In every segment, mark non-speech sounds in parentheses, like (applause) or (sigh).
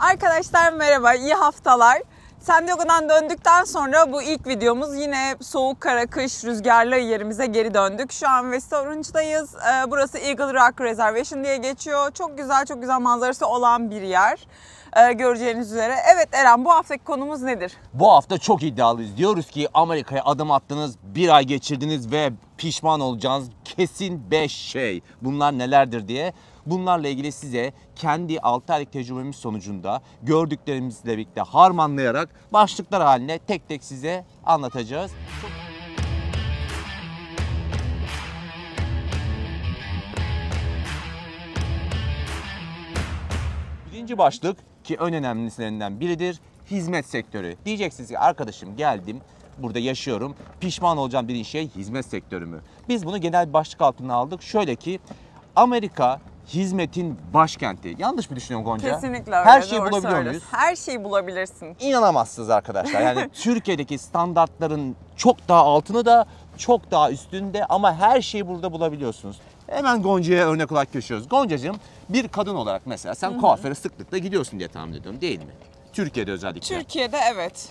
Arkadaşlar merhaba, iyi haftalar. San döndükten sonra bu ilk videomuz yine soğuk kara kış rüzgarlı yerimize geri döndük. Şu an West Orange'dayız. Ee, Burası Eagle Rock Reservation diye geçiyor. Çok güzel çok güzel manzarası olan bir yer. Ee, Göreceğiniz üzere. Evet Eren bu haftaki konumuz nedir? Bu hafta çok iddialıyız. Diyoruz ki Amerika'ya adım attınız, bir ay geçirdiniz ve pişman olacağınız kesin 5 şey. Bunlar nelerdir diye. Bunlarla ilgili size kendi 6 aylık tecrübemiz sonucunda gördüklerimizle birlikte harmanlayarak başlıklar haline tek tek size anlatacağız. Birinci başlık ki en önemlisinden biridir hizmet sektörü. Diyeceksiniz ki arkadaşım geldim burada yaşıyorum pişman olacağım dediğin şey hizmet sektörü mü? Biz bunu genel başlık altına aldık. Şöyle ki Amerika hizmetin başkenti. Yanlış mı düşünüyorum Gonca? Kesinlikle öyle. Her şeyi bulabiliyor söylüyorsun. muyuz? Her şeyi bulabilirsin. İnanamazsınız arkadaşlar. Yani (laughs) Türkiye'deki standartların çok daha altını da çok daha üstünde ama her şeyi burada bulabiliyorsunuz. Hemen Gonca'ya örnek olarak geçiyoruz. Gonca'cığım bir kadın olarak mesela sen kuaföre sıklıkla gidiyorsun diye tahmin ediyorum değil mi? Türkiye'de özellikle. Türkiye'de evet.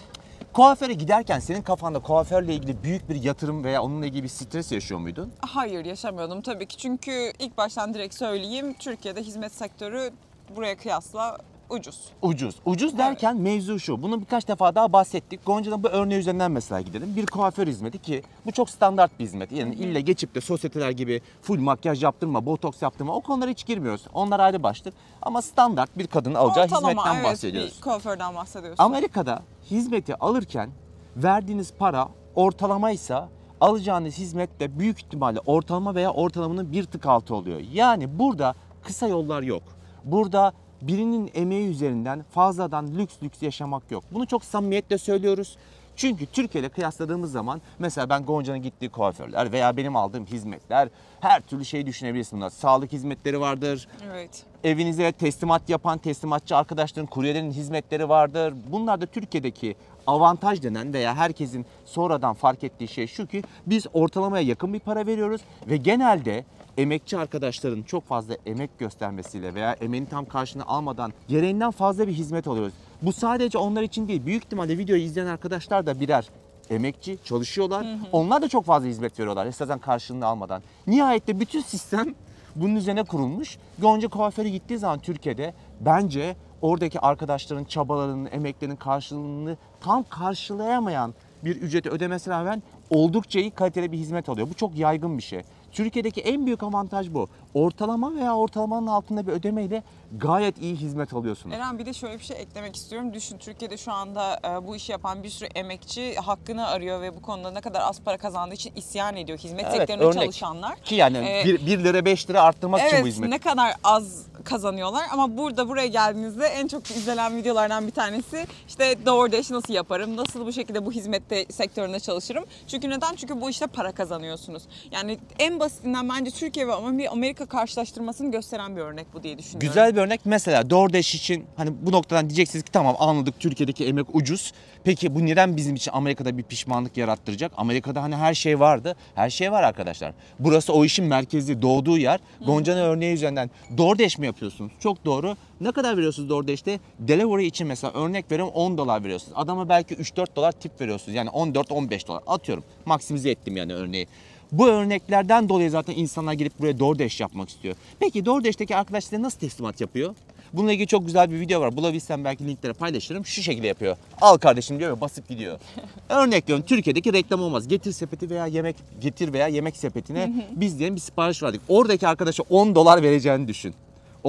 Kuaföre giderken senin kafanda kuaförle ilgili büyük bir yatırım veya onunla ilgili bir stres yaşıyor muydun? Hayır yaşamıyordum tabii ki. Çünkü ilk baştan direkt söyleyeyim. Türkiye'de hizmet sektörü buraya kıyasla ucuz. Ucuz. Ucuz derken mevzu şu. Bunu birkaç defa daha bahsettik. Gonca'nın bu örneği üzerinden mesela gidelim. Bir kuaför hizmeti ki bu çok standart bir hizmet. Yani ille geçip de sosyeteler gibi full makyaj yaptırma, botoks yaptırma o konulara hiç girmiyoruz. Onlar ayrı başlık. Ama standart bir kadının alacağı Ortalama hizmetten evet bahsediyoruz. bir kuaförden bahsediyorsun. Amerika'da hizmeti alırken verdiğiniz para ortalamaysa alacağınız hizmet de büyük ihtimalle ortalama veya ortalamanın bir tık altı oluyor. Yani burada kısa yollar yok. Burada birinin emeği üzerinden fazladan lüks lüks yaşamak yok. Bunu çok samimiyetle söylüyoruz. Çünkü Türkiye ile kıyasladığımız zaman mesela ben Gonca'nın gittiği kuaförler veya benim aldığım hizmetler her türlü şey düşünebilirsin bunlar. Sağlık hizmetleri vardır, Evet. Evinize teslimat yapan teslimatçı arkadaşların, kuryelerin hizmetleri vardır. Bunlar da Türkiye'deki avantaj denen veya herkesin sonradan fark ettiği şey şu ki biz ortalamaya yakın bir para veriyoruz ve genelde emekçi arkadaşların çok fazla emek göstermesiyle veya emeğin tam karşılığını almadan gereğinden fazla bir hizmet alıyoruz. Bu sadece onlar için değil. Büyük ihtimalle videoyu izleyen arkadaşlar da birer emekçi, çalışıyorlar. Onlar da çok fazla hizmet veriyorlar esasen karşılığını almadan. Nihayette bütün sistem bunun üzerine kurulmuş. Gonca kuaföre gittiği zaman Türkiye'de bence oradaki arkadaşların çabalarının, emeklerinin karşılığını tam karşılayamayan bir ücreti ödemesine rağmen oldukça iyi kaliteli bir hizmet alıyor. Bu çok yaygın bir şey. Türkiye'deki en büyük avantaj bu. Ortalama veya ortalamanın altında bir ödemeyle gayet iyi hizmet alıyorsunuz. Eren bir de şöyle bir şey eklemek istiyorum. Düşün Türkiye'de şu anda e, bu işi yapan bir sürü emekçi hakkını arıyor ve bu konuda ne kadar az para kazandığı için isyan ediyor. Hizmet Evet, sektöründe örnek. çalışanlar. Ki yani Ee, 1 lira 5 lira arttırmak için bu Evet hizmet. ne kadar az kazanıyorlar ama burada buraya geldiğinizde en çok izlenen videolardan bir tanesi işte DoorDash nasıl yaparım, nasıl bu şekilde bu hizmette sektöründe çalışırım. Çünkü neden? Çünkü bu işte para kazanıyorsunuz. Yani en basitinden bence Türkiye ve Amerika karşılaştırmasını gösteren bir örnek bu diye düşünüyorum. Güzel bir örnek mesela DoorDash için hani bu noktadan diyeceksiniz ki tamam anladık Türkiye'deki emek ucuz. Peki bu neden bizim için Amerika'da bir pişmanlık yarattıracak? Amerika'da hani her şey vardı. Her şey var arkadaşlar. Burası o işin merkezi, doğduğu yer. Gonca'nın örneği üzerinden DoorDash mi yapıyorsunuz? Çok doğru. Ne kadar veriyorsunuz DoorDash'te? Delivery için mesela örnek veriyorum 10 dolar veriyorsunuz. Adama belki 3-4 dolar tip veriyorsunuz. Yani 14-15 dolar atıyorum. Maksimize ettim yani örneği. Bu örneklerden dolayı zaten insanlar gelip buraya DoorDash yapmak istiyor. Peki DoorDash'teki arkadaşlar nasıl teslimat yapıyor? Bununla ilgili çok güzel bir video var. Bulabilsem belki linklere paylaşırım. Şu şekilde yapıyor. Al kardeşim diyor ve basıp gidiyor. (laughs) Örnek veriyorum Türkiye'deki reklam olmaz. Getir sepeti veya yemek getir veya yemek sepetine biz diyelim bir sipariş verdik. Oradaki arkadaşa 10 dolar vereceğini düşün.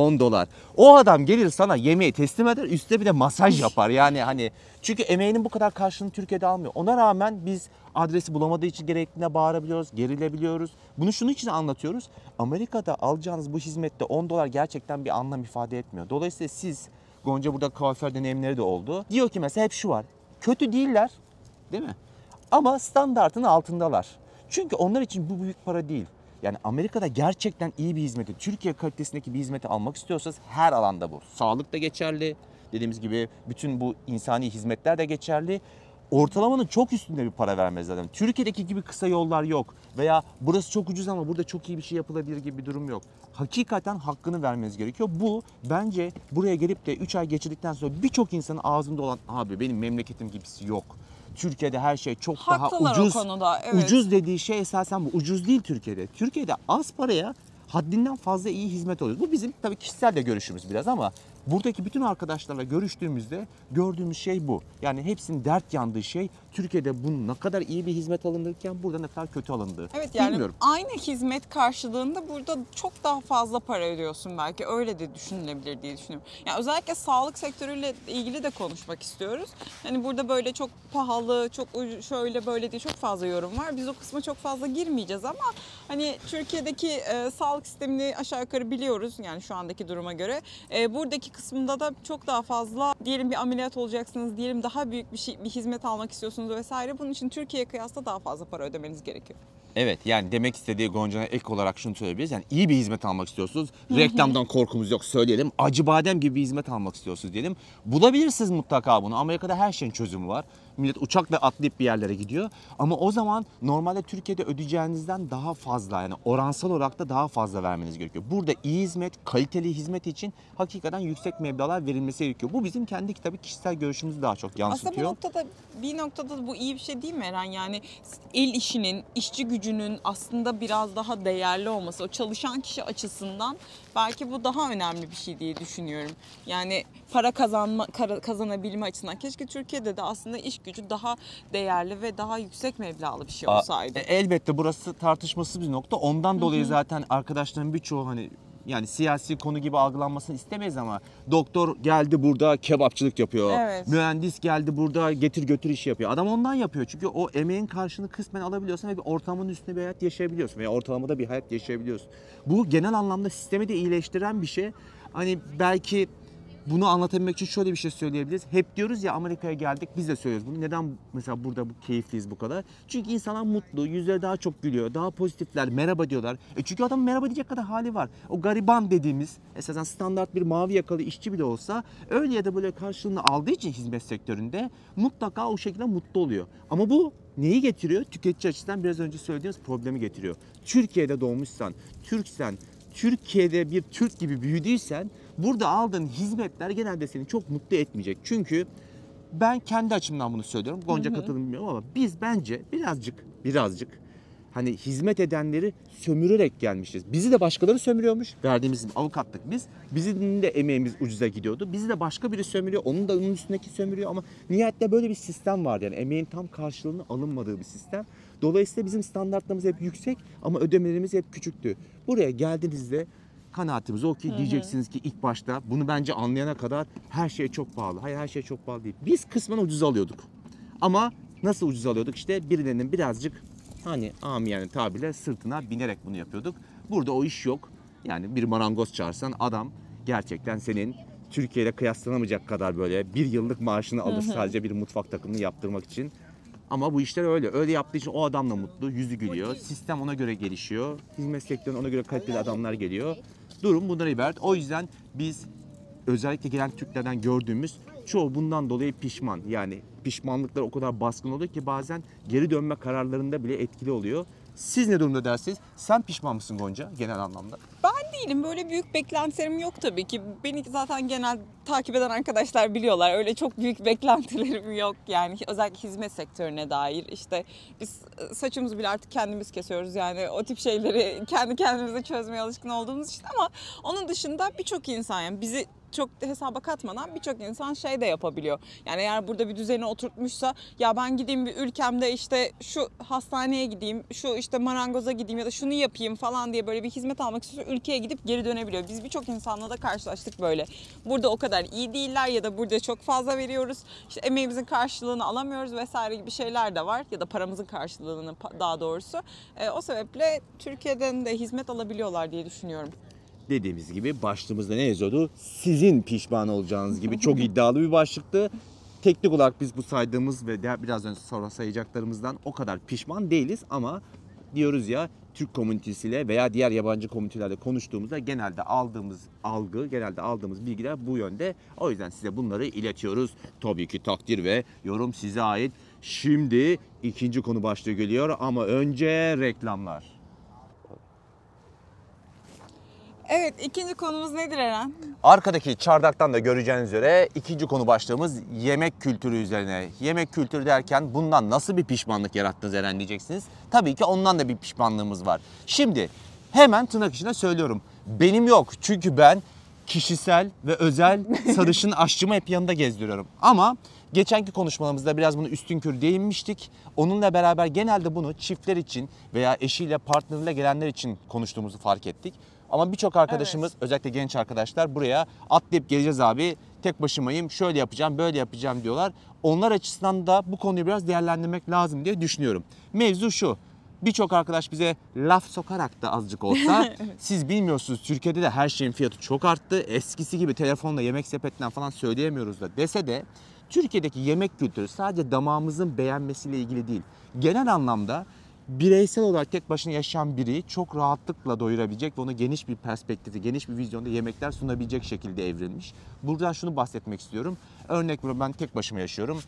10 dolar. O adam gelir sana yemeği teslim eder üstte bir de masaj yapar. Yani hani çünkü emeğinin bu kadar karşılığını Türkiye'de almıyor. Ona rağmen biz adresi bulamadığı için gerektiğinde bağırabiliyoruz, gerilebiliyoruz. Bunu şunun için anlatıyoruz. Amerika'da alacağınız bu hizmette 10 dolar gerçekten bir anlam ifade etmiyor. Dolayısıyla siz Gonca burada kuaför deneyimleri de oldu. Diyor ki mesela hep şu var. Kötü değiller değil mi? Ama standartın altındalar. Çünkü onlar için bu büyük para değil. Yani Amerika'da gerçekten iyi bir hizmeti, Türkiye kalitesindeki bir hizmeti almak istiyorsanız her alanda bu. Sağlık da geçerli. Dediğimiz gibi bütün bu insani hizmetler de geçerli. ortalamanın çok üstünde bir para vermezler. Yani Türkiye'deki gibi kısa yollar yok. Veya burası çok ucuz ama burada çok iyi bir şey yapılabilir gibi bir durum yok. Hakikaten hakkını vermeniz gerekiyor. Bu bence buraya gelip de 3 ay geçirdikten sonra birçok insanın ağzında olan abi benim memleketim gibisi yok. Türkiye'de her şey çok Haklılar daha ucuz. o konuda. Evet. Ucuz dediği şey esasen bu. Ucuz değil Türkiye'de. Türkiye'de az paraya haddinden fazla iyi hizmet alıyoruz. Bu bizim tabii kişisel de görüşümüz biraz ama buradaki bütün arkadaşlarla görüştüğümüzde gördüğümüz şey bu. Yani hepsinin dert yandığı şey Türkiye'de bunun ne kadar iyi bir hizmet alınırken burada ne kadar kötü alındığı. Evet yani Bilmiyorum. aynı hizmet karşılığında burada çok daha fazla para ödüyorsun belki öyle de düşünülebilir diye düşünüyorum. Yani özellikle sağlık sektörüyle ilgili de konuşmak istiyoruz. Hani burada böyle çok pahalı, çok şöyle böyle diye çok fazla yorum var. Biz o kısma çok fazla girmeyeceğiz ama hani Türkiye'deki e, sağlık sistemini aşağı yukarı biliyoruz yani şu andaki duruma göre. E, buradaki kısmında da çok daha fazla diyelim bir ameliyat olacaksınız, diyelim daha büyük bir şey bir hizmet almak istiyorsunuz vesaire. Bunun için Türkiye'ye kıyasla daha fazla para ödemeniz gerekiyor. Evet yani demek istediği Gonca'na ek olarak şunu söyleyebiliriz. Yani iyi bir hizmet almak istiyorsunuz. Reklamdan korkumuz yok söyleyelim. Acı badem gibi bir hizmet almak istiyorsunuz diyelim. Bulabilirsiniz mutlaka bunu. Amerika'da her şeyin çözümü var. Millet uçakla atlayıp bir yerlere gidiyor. Ama o zaman normalde Türkiye'de ödeyeceğinizden daha fazla yani oransal olarak da daha fazla vermeniz gerekiyor. Burada iyi hizmet, kaliteli hizmet için hakikaten yüksek meblağlar verilmesi gerekiyor. Bu bizim kendi tabii kişisel görüşümüzü daha çok Aslında bu yansıtıyor. noktada bir noktada bu iyi bir şey değil mi Eren? Yani el işinin, işçi gücünün aslında biraz daha değerli olması, o çalışan kişi açısından belki bu daha önemli bir şey diye düşünüyorum. Yani para kazanma kazanabilme açısından keşke Türkiye'de de aslında iş gücü daha değerli ve daha yüksek meblağlı bir şey olsaydı. e, elbette burası tartışmasız bir nokta. Ondan dolayı zaten arkadaşların birçoğu hani yani siyasi konu gibi algılanmasını istemeyiz ama doktor geldi burada kebapçılık yapıyor. Evet. Mühendis geldi burada getir götür işi yapıyor. Adam ondan yapıyor. Çünkü o emeğin karşılığını kısmen alabiliyorsun ve bir ortamın üstünde bir hayat yaşayabiliyorsun veya ortalamada bir hayat yaşayabiliyorsun. Bu genel anlamda sistemi de iyileştiren bir şey. Hani belki bunu anlatabilmek için şöyle bir şey söyleyebiliriz. Hep diyoruz ya Amerika'ya geldik biz de söylüyoruz bunu. Neden mesela burada bu keyifliyiz bu kadar? Çünkü insanlar mutlu, yüzleri daha çok gülüyor, daha pozitifler, merhaba diyorlar. E çünkü adam merhaba diyecek kadar hali var. O gariban dediğimiz esasen standart bir mavi yakalı işçi bile olsa öyle ya da böyle karşılığını aldığı için hizmet sektöründe mutlaka o şekilde mutlu oluyor. Ama bu neyi getiriyor? Tüketici açısından biraz önce söylediğimiz problemi getiriyor. Türkiye'de doğmuşsan, Türksen, Türkiye'de bir Türk gibi büyüdüysen burada aldığın hizmetler genelde seni çok mutlu etmeyecek. Çünkü ben kendi açımdan bunu söylüyorum. Gonca katılım bilmiyorum ama biz bence birazcık birazcık hani hizmet edenleri sömürerek gelmişiz. Bizi de başkaları sömürüyormuş. Verdiğimiz avukatlık biz. Bizim de emeğimiz ucuza gidiyordu. Bizi de başka biri sömürüyor. Onun da onun üstündeki sömürüyor ama nihayetle böyle bir sistem vardı. Yani emeğin tam karşılığını alınmadığı bir sistem. Dolayısıyla bizim standartlarımız hep yüksek ama ödemelerimiz hep küçüktü. Buraya geldiğinizde kanaatimiz o ki diyeceksiniz ki ilk başta bunu bence anlayana kadar her şey çok pahalı. Hayır her şey çok pahalı değil. Biz kısmen ucuz alıyorduk. Ama nasıl ucuz alıyorduk? İşte birilerinin birazcık hani amiyane tabirle sırtına binerek bunu yapıyorduk. Burada o iş yok. Yani bir marangoz çağırsan adam gerçekten senin Türkiye'yle kıyaslanamayacak kadar böyle bir yıllık maaşını alır sadece bir mutfak takımını yaptırmak için. Ama bu işler öyle. Öyle yaptığı için o adam da mutlu, yüzü gülüyor. Sistem ona göre gelişiyor. Hizmet sektörüne ona göre kaliteli adamlar geliyor. Durum bundan ibaret. O yüzden biz özellikle gelen Türklerden gördüğümüz çoğu bundan dolayı pişman. Yani pişmanlıklar o kadar baskın oluyor ki bazen geri dönme kararlarında bile etkili oluyor. Siz ne durumda dersiniz? Sen pişman mısın Gonca genel anlamda? Ben değilim. Böyle büyük beklentilerim yok tabii ki. Beni zaten genel takip eden arkadaşlar biliyorlar. Öyle çok büyük (laughs) beklentilerim yok. Yani özellikle hizmet sektörüne dair. İşte biz e, saçımızı bile artık kendimiz kesiyoruz. Yani o tip şeyleri (laughs) kendi kendimize çözmeye alışkın olduğumuz için ama onun dışında birçok insan yani bizi çok hesaba katmadan birçok insan şey de yapabiliyor. Yani eğer burada bir düzeni oturtmuşsa ya ben gideyim bir ülkemde işte şu hastaneye gideyim, şu işte marangoza gideyim ya da şunu yapayım falan diye böyle bir hizmet almak istiyorsa ülkeye gidip geri dönebiliyor. Biz birçok insanla da karşılaştık böyle. Burada o kadar iyi değiller ya da burada çok fazla veriyoruz. İşte emeğimizin karşılığını alamıyoruz vesaire gibi şeyler de var ya da paramızın karşılığını daha doğrusu. E, o sebeple Türkiye'den de hizmet alabiliyorlar diye düşünüyorum. Dediğimiz gibi başlığımızda ne yazıyordu? Sizin pişman olacağınız gibi çok (laughs) iddialı bir başlıktı. Teknik olarak biz bu saydığımız ve diğer- biraz önce sonra sayacaklarımızdan o kadar pişman değiliz ama diyoruz ya Türk komünitesiyle veya diğer yabancı komünitelerle konuştuğumuzda genelde aldığımız algı, genelde aldığımız bilgiler bu yönde. O yüzden size bunları iletiyoruz. Tabii ki takdir ve yorum size ait. Şimdi ikinci konu başlığı geliyor ama önce reklamlar. Evet ikinci konumuz nedir Eren? Arkadaki çardaktan da göreceğiniz üzere ikinci konu başlığımız yemek kültürü üzerine. Yemek kültürü derken bundan nasıl bir pişmanlık yarattınız Eren diyeceksiniz. Tabii ki ondan da bir pişmanlığımız var. Şimdi hemen tırnak içine söylüyorum. Benim yok çünkü ben kişisel ve özel (laughs) sarışın aşçımı hep yanında gezdiriyorum. Ama geçenki konuşmalarımızda biraz bunu üstün körü değinmiştik. Onunla beraber genelde bunu çiftler için veya eşiyle partneriyle gelenler için konuştuğumuzu fark ettik. Ama birçok arkadaşımız özellikle genç arkadaşlar buraya atlayıp geleceğiz abi tek başımayım şöyle yapacağım böyle yapacağım diyorlar. Onlar açısından da bu konuyu biraz değerlendirmek lazım diye düşünüyorum. Mevzu şu birçok arkadaş bize laf sokarak da azıcık olsa (laughs) siz bilmiyorsunuz Türkiye'de de her şeyin fiyatı çok arttı. Eskisi gibi telefonla yemek sepetinden falan söyleyemiyoruz da dese de Türkiye'deki yemek kültürü sadece damağımızın beğenmesiyle ilgili değil. Genel anlamda bireysel olarak tek başına yaşayan biri çok rahatlıkla doyurabilecek ve ona geniş bir perspektifi, geniş bir vizyonda yemekler sunabilecek şekilde evrilmiş. Buradan şunu bahsetmek istiyorum. Örnek veriyorum ben tek başıma yaşıyorum.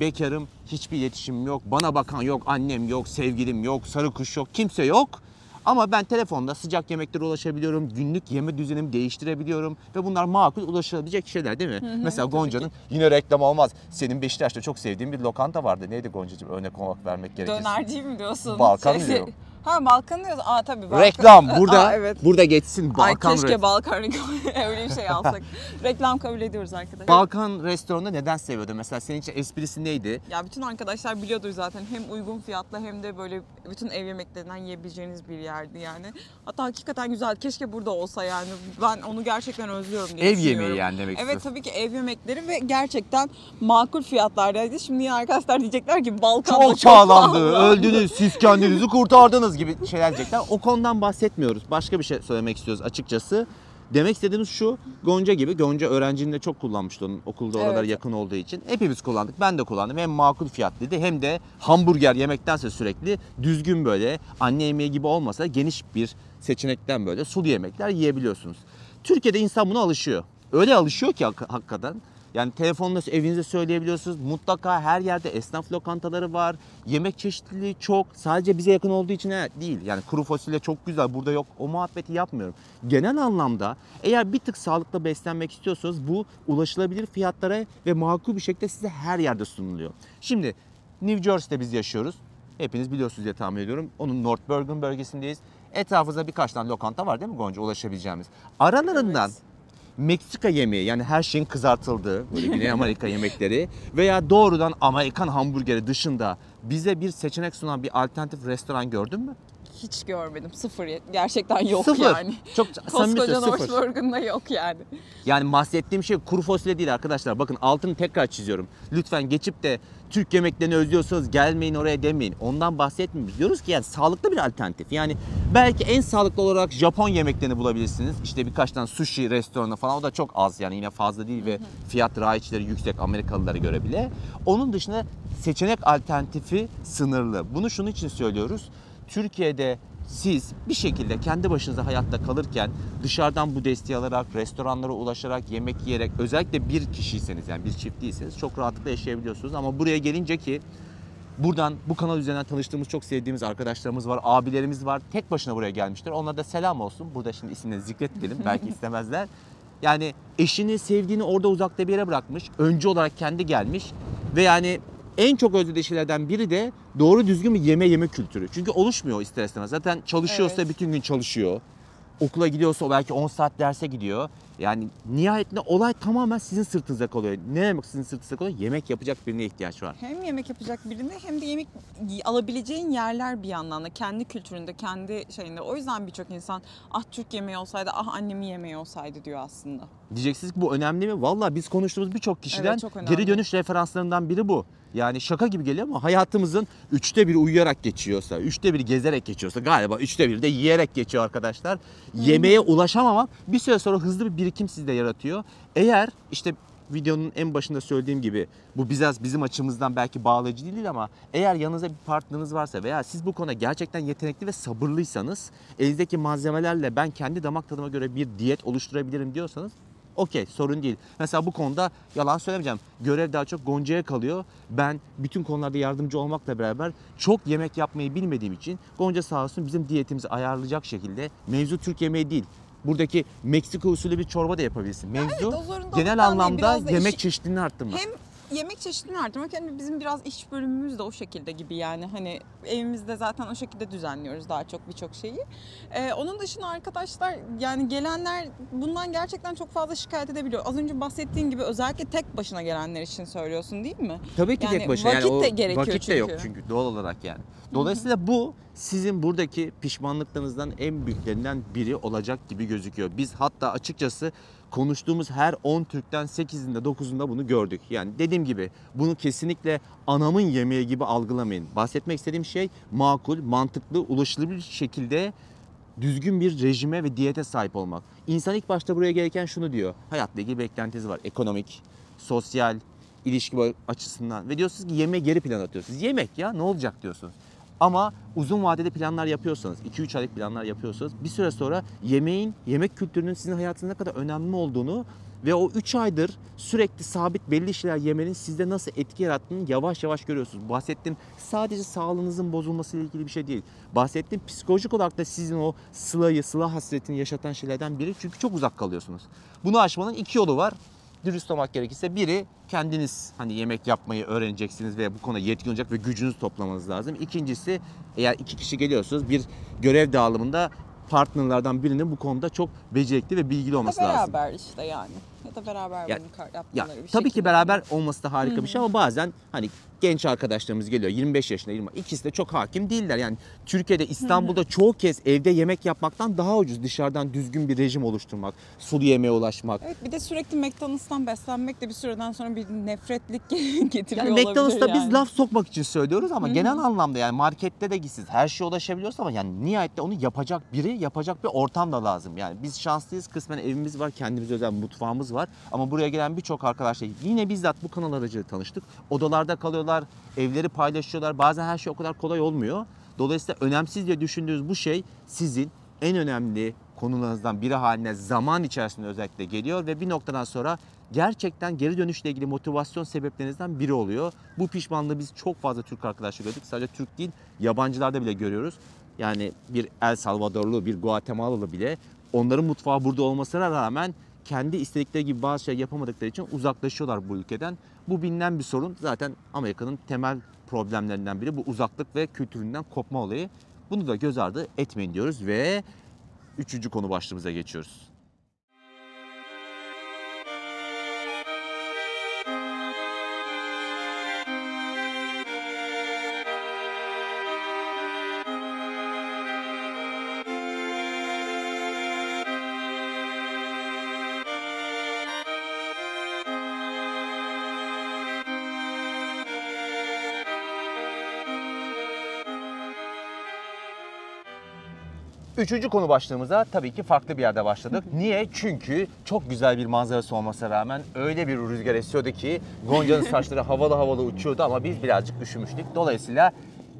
Bekarım, hiçbir iletişimim yok, bana bakan yok, annem yok, sevgilim yok, sarı kuş yok, kimse yok. Ama ben telefonda sıcak yemeklere ulaşabiliyorum, günlük yeme düzenimi değiştirebiliyorum ve bunlar makul ulaşılabilecek şeyler değil mi? Mesela Gonca'nın yine reklam olmaz. Senin Beşiktaş'ta çok sevdiğin bir lokanta vardı. Neydi Gonca'cığım örnek olarak vermek gerekirse? Dönerci mi diyorsun? Balkan Şey- diyorum. (laughs) Ha Balkan diyorsun. Aa tabii Balkan. Reklam (laughs) burada Aa, evet. burada geçsin Ay Balkan keşke Re- Balkan (laughs) öyle bir şey alsak. (laughs) Reklam kabul ediyoruz arkadaşlar. Balkan restoranı neden seviyordun? Mesela senin için esprisi neydi? Ya bütün arkadaşlar biliyordur zaten hem uygun fiyatlı hem de böyle bütün ev yemeklerinden yiyebileceğiniz bir yerdi yani. Hatta hakikaten güzel. Keşke burada olsa yani. Ben onu gerçekten özlüyorum diye Ev yemeği yani demek Evet istiyorsun. tabii ki ev yemekleri ve gerçekten makul fiyatlardaydı. Şimdi yine arkadaşlar diyecekler ki Balkan'da Çok, çok, pahalandı, öldünüz, siz kendinizi kurtardınız gibi şeyler diyecekler. O konudan bahsetmiyoruz. Başka bir şey söylemek istiyoruz açıkçası. Demek istediğimiz şu, Gonca gibi, Gonca öğrenciliğinde çok kullanmıştı onun okulda oralara Evet. yakın olduğu için. Hepimiz kullandık, ben de kullandım. Hem makul fiyatlıydı hem de hamburger yemektense sürekli düzgün böyle anne yemeği gibi olmasa geniş bir seçenekten böyle sulu yemekler yiyebiliyorsunuz. Türkiye'de insan buna alışıyor. Öyle alışıyor ki hak- hakikaten. Yani telefonla evinize söyleyebiliyorsunuz. Mutlaka her yerde esnaf lokantaları var. Yemek çeşitliliği çok. Sadece bize yakın olduğu için değil. Yani kuru fasulye çok güzel burada yok. O muhabbeti yapmıyorum. Genel anlamda eğer bir tık sağlıklı beslenmek istiyorsanız bu ulaşılabilir fiyatlara ve makul bir şekilde size her yerde sunuluyor. Şimdi New Jersey'de biz yaşıyoruz. Hepiniz biliyorsunuz diye tahmin ediyorum. Onun North Bergen bölgesindeyiz. Etrafımızda birkaç tane lokanta var değil mi Gonca ulaşabileceğimiz? Aralarından Evet. Meksika yemeği yani her şeyin kızartıldığı böyle Güney Amerika yemekleri (laughs) veya doğrudan Amerikan hamburgeri dışında bize bir seçenek sunan bir alternatif restoran gördün mü? Hiç görmedim. Sıfır. Gerçekten yok sıfır. yani. Çok samimi Koskoca. Northburgen'da yok yani. Yani bahsettiğim şey kuru fasulye değil arkadaşlar. Bakın altını tekrar çiziyorum. Lütfen geçip de Türk yemeklerini özlüyorsanız gelmeyin oraya demeyin. Ondan bahsetmiyoruz. Diyoruz ki yani sağlıklı bir alternatif. Yani belki en sağlıklı olarak Japon yemeklerini bulabilirsiniz. İşte birkaç tane sushi restoranı falan o da çok az yani yine fazla değil ve fiyat rayiçleri yüksek Amerikalılara göre bile. Onun dışında seçenek alternatifi sınırlı. Bunu şunun için söylüyoruz. Türkiye'de siz bir şekilde kendi başınıza hayatta kalırken dışarıdan bu desteği alarak, restoranlara ulaşarak, yemek yiyerek özellikle bir kişiyseniz yani bir çift değilseniz çok rahatlıkla yaşayabiliyorsunuz. Ama buraya gelince ki buradan bu kanal üzerinden tanıştığımız çok sevdiğimiz arkadaşlarımız var, abilerimiz var. Tek başına buraya gelmişler. Onlara da selam olsun. Burada şimdi isimlerini zikretmeyelim. (laughs) Belki istemezler. Yani eşini, sevdiğini orada uzakta bir yere bırakmış. Öncü olarak kendi gelmiş. Ve yani en çok özlediği şeylerden biri de doğru düzgün bir yeme yeme kültürü. Çünkü oluşmuyor ister istemez. Zaten çalışıyorsa Evet. bütün gün çalışıyor. Okula gidiyorsa belki 10 saat derse gidiyor. Yani nihayetinde olay tamamen sizin sırtınıza kalıyor. Ne demek sizin sırtınıza kalıyor? Yemek yapacak birine ihtiyaç var. Hem yemek yapacak birine hem de yemek alabileceğin yerler bir yandan da kendi kültüründe, kendi şeyinde. O yüzden birçok insan ah Türk yemeği olsaydı, ah annemin yemeği olsaydı diyor aslında. Diyeceksiniz ki bu önemli mi? Valla biz konuştuğumuz birçok kişiden Evet, geri dönüş referanslarından biri bu. Yani şaka gibi geliyor ama hayatımızın üçte biri uyuyarak geçiyorsa, üçte biri gezerek geçiyorsa galiba üçte biri de yiyerek geçiyor arkadaşlar. Yemeğe ulaşamamak bir süre sonra hızlı bir birikim sizde yaratıyor. Eğer işte videonun en başında söylediğim gibi bu biraz bizim açımızdan belki bağlayıcı değil ama eğer yanınızda bir partneriniz varsa veya siz bu konuda gerçekten yetenekli ve sabırlıysanız elinizdeki malzemelerle ben kendi damak tadıma göre bir diyet oluşturabilirim diyorsanız Okey sorun değil. Mesela bu konuda yalan söylemeyeceğim. Görev daha çok Gonca'ya kalıyor. Ben bütün konularda yardımcı olmakla beraber çok yemek yapmayı bilmediğim için Gonca sağ olsun bizim diyetimizi ayarlayacak şekilde mevzu Türk yemeği değil. Buradaki Meksika usulü bir çorba da yapabilirsin. Mevzu Evet, genel anlamda yemek işi- çeşitliliğini arttırmak. Hem yemek çeşitliliğini arttırmak hem de bizim biraz iş bölümümüz de o şekilde gibi yani hani evimizde zaten o şekilde düzenliyoruz daha çok birçok şeyi. Ee, onun dışında arkadaşlar yani gelenler bundan gerçekten çok fazla şikayet edebiliyor. Az önce bahsettiğin gibi özellikle tek başına gelenler için söylüyorsun değil mi? Tabii ki Yani tek başına. vakit yani o de gerekiyor vakit de yok çünkü. çünkü doğal olarak yani. Dolayısıyla bu sizin buradaki pişmanlıklarınızdan en büyüklerinden biri olacak gibi gözüküyor. Biz hatta açıkçası konuştuğumuz her 10 Türk'ten 8'inde 9'unda bunu gördük. Yani dediğim gibi bunu kesinlikle anamın yemeği gibi algılamayın. Bahsetmek istediğim şey makul, mantıklı, ulaşılabilir şekilde düzgün bir rejime ve diyete sahip olmak. İnsan ilk başta buraya gelirken şunu diyor. Hayatla ilgili beklentisi var. Ekonomik, sosyal, ilişki açısından. Ve diyorsunuz ki yemeği geri plan atıyorsunuz. Yemek ya ne olacak diyorsunuz. Ama uzun vadede planlar yapıyorsanız, 2-3 aylık planlar yapıyorsanız bir süre sonra yemeğin, yemek kültürünün sizin hayatınızda ne kadar önemli olduğunu ve o 3 aydır sürekli sabit belli şeyler yemenin sizde nasıl etki yarattığını yavaş yavaş görüyorsunuz. Bahsettiğim sadece sağlığınızın bozulmasıyla ilgili bir şey değil. Bahsettiğim psikolojik olarak da sizin o sılayı, sıla hasretini yaşatan şeylerden biri. Çünkü çok uzak kalıyorsunuz. Bunu aşmanın iki yolu var. Dürüst olmak gerekirse biri kendiniz hani yemek yapmayı öğreneceksiniz ve bu konuda yetkin olacak ve gücünüzü toplamanız lazım. İkincisi eğer iki kişi geliyorsunuz bir görev dağılımında partnerlerden birinin bu konuda çok becerikli ve bilgili olması lazım. beraber işte yani. Ya da beraber Ya- bunu kar- Ya yapmaları bir tabii ki beraber olması da harika bir şey ama bazen hani genç arkadaşlarımız geliyor 25 yaşında 20 ikisi de çok hakim değiller. Yani Türkiye'de İstanbul'da çoğu kez evde yemek yapmaktan daha ucuz dışarıdan düzgün bir rejim oluşturmak, sulu yemeğe ulaşmak. Evet bir de sürekli McDonald's'tan beslenmek de bir süreden sonra bir nefretlik (laughs) getiriyor Yani McDonald's'ta yani. biz laf sokmak için söylüyoruz ama genel anlamda yani markette de gitsiniz her şeye ulaşabiliyoruz ama yani nihayette onu yapacak biri, yapacak bir ortam da lazım. Yani biz şanslıyız kısmen evimiz var, kendimize özel mutfağımız var ama buraya gelen birçok arkadaşla yine bizzat bu kanal aracılığıyla tanıştık. Odalarda kalıyorlar, evleri paylaşıyorlar. Bazen her şey o kadar kolay olmuyor. Dolayısıyla önemsiz diye düşündüğünüz bu şey sizin en önemli konularınızdan biri haline zaman içerisinde özellikle geliyor ve bir noktadan sonra gerçekten geri dönüşle ilgili motivasyon sebeplerinizden biri oluyor. Bu pişmanlığı biz çok fazla Türk arkadaşlar gördük. Sadece Türk değil, yabancılarda bile görüyoruz. Yani bir El Salvadorlu, bir Guatemalalı bile onların mutfağı burada olmasına rağmen kendi istedikleri gibi bazı şey yapamadıkları için uzaklaşıyorlar bu ülkeden. Bu bilinen bir sorun. Zaten Amerika'nın temel problemlerinden biri bu uzaklık ve kültüründen kopma olayı. Bunu da göz ardı etmeyin diyoruz ve üçüncü konu başlığımıza geçiyoruz. Üçüncü konu başlığımıza tabii ki farklı bir yerde başladık. Niye? Çünkü çok güzel bir manzarası olmasına rağmen öyle bir rüzgar esiyordu ki Gonca'nın (laughs) saçları havalı havalı uçuyordu ama biz birazcık üşümüştük. Dolayısıyla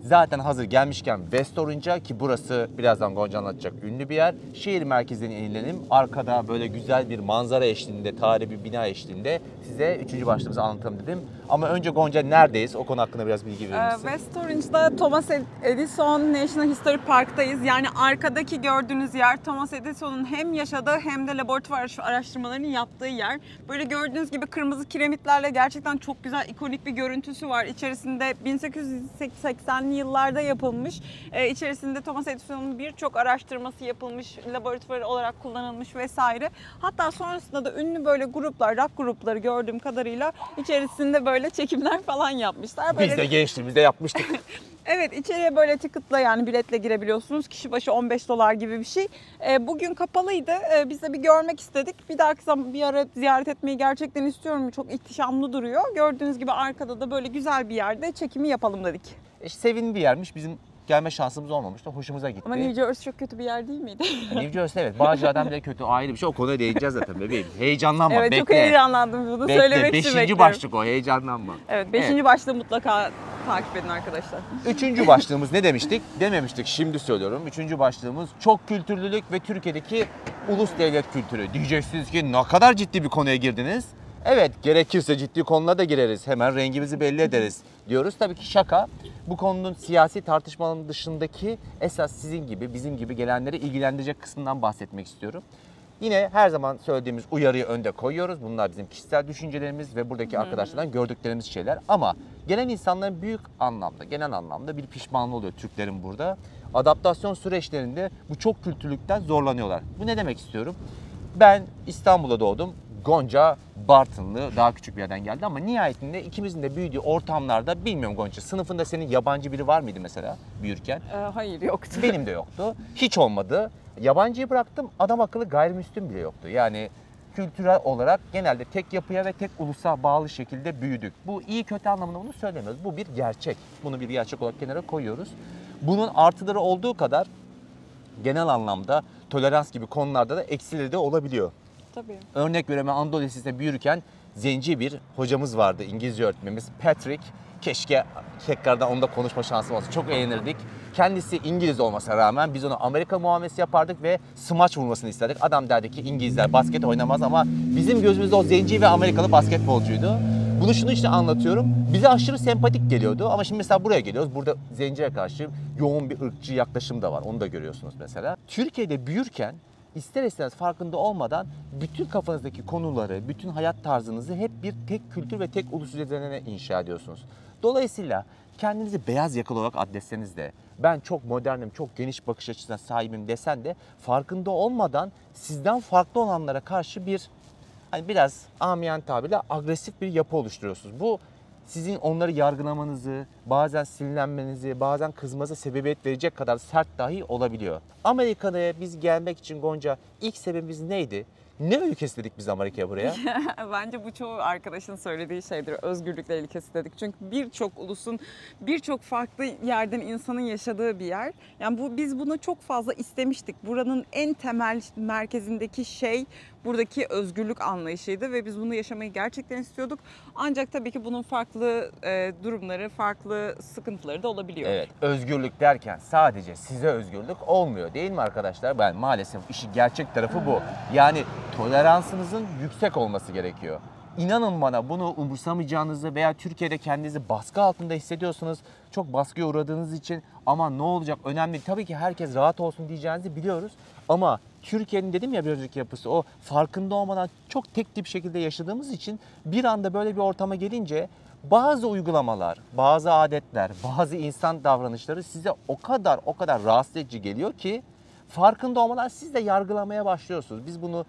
zaten hazır gelmişken West Orange'a ki burası birazdan Gonca anlatacak ünlü bir yer. Şehir merkezine inilelim. Arkada böyle güzel bir manzara eşliğinde, tarihi bir bina eşliğinde size üçüncü başlığımızı anlatalım dedim. Ama önce Gonca neredeyiz? O konu hakkında biraz bilgi verir Ee, misin? West Orange'da Thomas Edison National History Park'tayız. Yani arkadaki gördüğünüz yer Thomas Edison'un hem yaşadığı hem de laboratuvar araştırmalarını yaptığı yer. Böyle gördüğünüz gibi kırmızı kiremitlerle gerçekten çok güzel ikonik bir görüntüsü var. İçerisinde 1880'li yıllarda yapılmış. Ee, içerisinde Thomas Edison'un birçok araştırması yapılmış, laboratuvar olarak kullanılmış vesaire. Hatta sonrasında da ünlü böyle gruplar, rock grupları gördüğüm kadarıyla içerisinde böyle çekimler falan yapmışlar. Böyle Biz de gençliğimizde yapmıştık. (laughs) Evet içeriye böyle ticket'la yani biletle girebiliyorsunuz. Kişi başı 15 dolar gibi bir şey. Ee, bugün kapalıydı. Ee, biz de bir görmek istedik. Bir dahaki zaman bir ara ziyaret etmeyi gerçekten istiyorum. Çok ihtişamlı duruyor. Gördüğünüz gibi arkada da böyle güzel bir yerde çekimi yapalım dedik. E, sevin bir yermiş. Bizim gelme şansımız olmamıştı. Hoşumuza gitti. Ama New Jersey çok kötü bir yer değil miydi? (laughs) New Jersey evet. Bağcılar'dan bile kötü ayrı bir şey. O konuya değineceğiz zaten bebeğim. Heyecanlanma. evet bekle. çok heyecanlandım bunu Bekle. söylemek için Beşinci bekliyorum. başlık o. Heyecanlanma. Evet beşinci başlığı mutlaka takip edin arkadaşlar. Üçüncü başlığımız ne demiştik? Dememiştik şimdi söylüyorum. Üçüncü başlığımız çok kültürlülük ve Türkiye'deki ulus devlet kültürü. Diyeceksiniz ki ne kadar ciddi bir konuya girdiniz. Evet gerekirse ciddi konulara da gireriz. Hemen rengimizi belli ederiz diyoruz. Tabii ki şaka. Bu konunun siyasi tartışmanın dışındaki esas sizin gibi bizim gibi gelenleri ilgilendirecek kısmından bahsetmek istiyorum. Yine her zaman söylediğimiz uyarıyı önde koyuyoruz. Bunlar bizim kişisel düşüncelerimiz ve buradaki arkadaşlardan gördüklerimiz şeyler. Ama gelen insanların büyük anlamda, genel anlamda bir pişmanlığı oluyor Türklerin burada. Adaptasyon süreçlerinde bu çok kültürlükten zorlanıyorlar. Bu ne demek istiyorum? Ben İstanbul'da doğdum. Gonca Bartınlı daha küçük bir yerden geldi ama nihayetinde ikimizin de büyüdüğü ortamlarda bilmiyorum Gonca sınıfında senin yabancı biri var mıydı mesela büyürken? Ee, hayır yoktu. Benim de yoktu. Hiç olmadı. Yabancıyı bıraktım. Adam akıllı gayrimüslim bile yoktu. Yani kültürel olarak genelde tek yapıya ve tek ulusa bağlı şekilde büyüdük. Bu iyi kötü anlamında bunu söylemiyoruz. Bu bir gerçek. Bunu bir gerçek olarak kenara koyuyoruz. Bunun artıları olduğu kadar genel anlamda tolerans gibi konularda da eksileri de olabiliyor. Tabii. Örnek veriyorum Anadolu büyürken zenci bir hocamız vardı İngilizce öğretmenimiz Patrick. Keşke tekrardan onunla konuşma şansım olsa. Çok eğlenirdik. Kendisi İngiliz olmasına rağmen biz ona Amerika muamelesi yapardık ve smaç vurmasını isterdik. Adam derdi ki İngilizler basket oynamaz ama bizim gözümüzde o zenci ve Amerikalı basketbolcuydu. Bunu şunun için anlatıyorum. Bize aşırı sempatik geliyordu ama şimdi mesela buraya geliyoruz. Burada zenciye karşı yoğun bir ırkçı yaklaşım da var. Onu da görüyorsunuz mesela. Türkiye'de büyürken ister istemez farkında olmadan bütün kafanızdaki konuları, bütün hayat tarzınızı hep bir tek kültür ve tek ulus üzerine inşa ediyorsunuz. Dolayısıyla kendinizi beyaz yakalı olarak adresseniz de ben çok modernim, çok geniş bakış açısına sahibim desen de farkında olmadan sizden farklı olanlara karşı bir hani biraz amiyen tabirle agresif bir yapı oluşturuyorsunuz. Bu sizin onları yargılamanızı, bazen sinirlenmenizi, bazen kızmanıza sebebiyet verecek kadar sert dahi olabiliyor. Amerika'ya biz gelmek için Gonca ilk sebebimiz neydi? Ne ülkesi dedik biz Amerika'ya buraya? (laughs) Bence bu çoğu arkadaşın söylediği şeydir. Özgürlükle ilkesi dedik. Çünkü birçok ulusun, birçok farklı yerden insanın yaşadığı bir yer. Yani bu biz bunu çok fazla istemiştik. Buranın en temel merkezindeki şey buradaki özgürlük anlayışıydı ve biz bunu yaşamayı gerçekten istiyorduk. Ancak tabii ki bunun farklı e, durumları, farklı sıkıntıları da olabiliyor. Evet, özgürlük derken sadece size özgürlük olmuyor değil mi arkadaşlar? Ben maalesef işi gerçek tarafı bu. Yani toleransınızın yüksek olması gerekiyor. İnanın bana bunu umursamayacağınızı veya Türkiye'de kendinizi baskı altında hissediyorsanız çok baskıya uğradığınız için ama ne olacak önemli. Tabii ki herkes rahat olsun diyeceğinizi biliyoruz. Ama Türkiye'nin dedim ya bir önceki yapısı o farkında olmadan çok tek tip şekilde yaşadığımız için bir anda böyle bir ortama gelince bazı uygulamalar, bazı adetler, bazı insan davranışları size o kadar o kadar rahatsız edici geliyor ki farkında olmadan siz de yargılamaya başlıyorsunuz. Biz bunu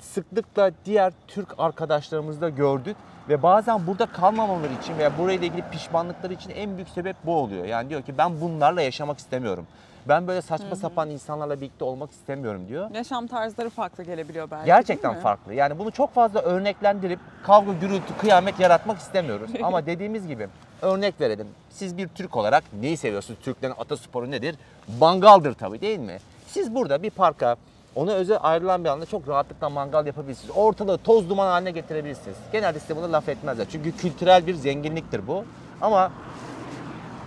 sıklıkla diğer Türk arkadaşlarımızda gördük ve bazen burada kalmamaları için veya burayla ilgili pişmanlıkları için en büyük sebep bu oluyor. Yani diyor ki ben bunlarla yaşamak istemiyorum. Ben böyle saçma sapan insanlarla birlikte olmak istemiyorum diyor. Yaşam tarzları farklı gelebiliyor belki. Gerçekten farklı. Yani bunu çok fazla örneklendirip kavga, gürültü, kıyamet yaratmak istemiyoruz. (laughs) Ama dediğimiz gibi örnek verelim. Siz bir Türk olarak neyi seviyorsunuz? Türklerin atasporu nedir? Mangaldır tabii değil mi? Siz burada bir parka ona özel ayrılan bir anda çok rahatlıkla mangal yapabilirsiniz. Ortalığı toz duman haline getirebilirsiniz. Genelde size buna laf etmezler. Çünkü kültürel bir zenginliktir bu. Ama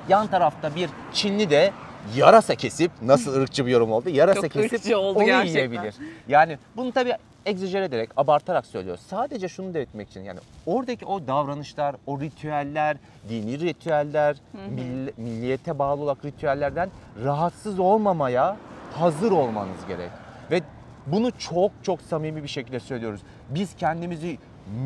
yan tarafta bir Çinli de yarasa kesip nasıl ırkçı bir yorum oldu? Yarasa Çok kesip oldu onu gerçekten. yiyebilir. Yani bunu tabii egzajere ederek, abartarak söylüyoruz. Sadece şunu da etmek için yani oradaki o davranışlar, o ritüeller, dini ritüeller, mill- milliyete bağlı olarak ritüellerden rahatsız olmamaya hazır olmanız gerek. Ve bunu çok çok samimi bir şekilde söylüyoruz. Biz kendimizi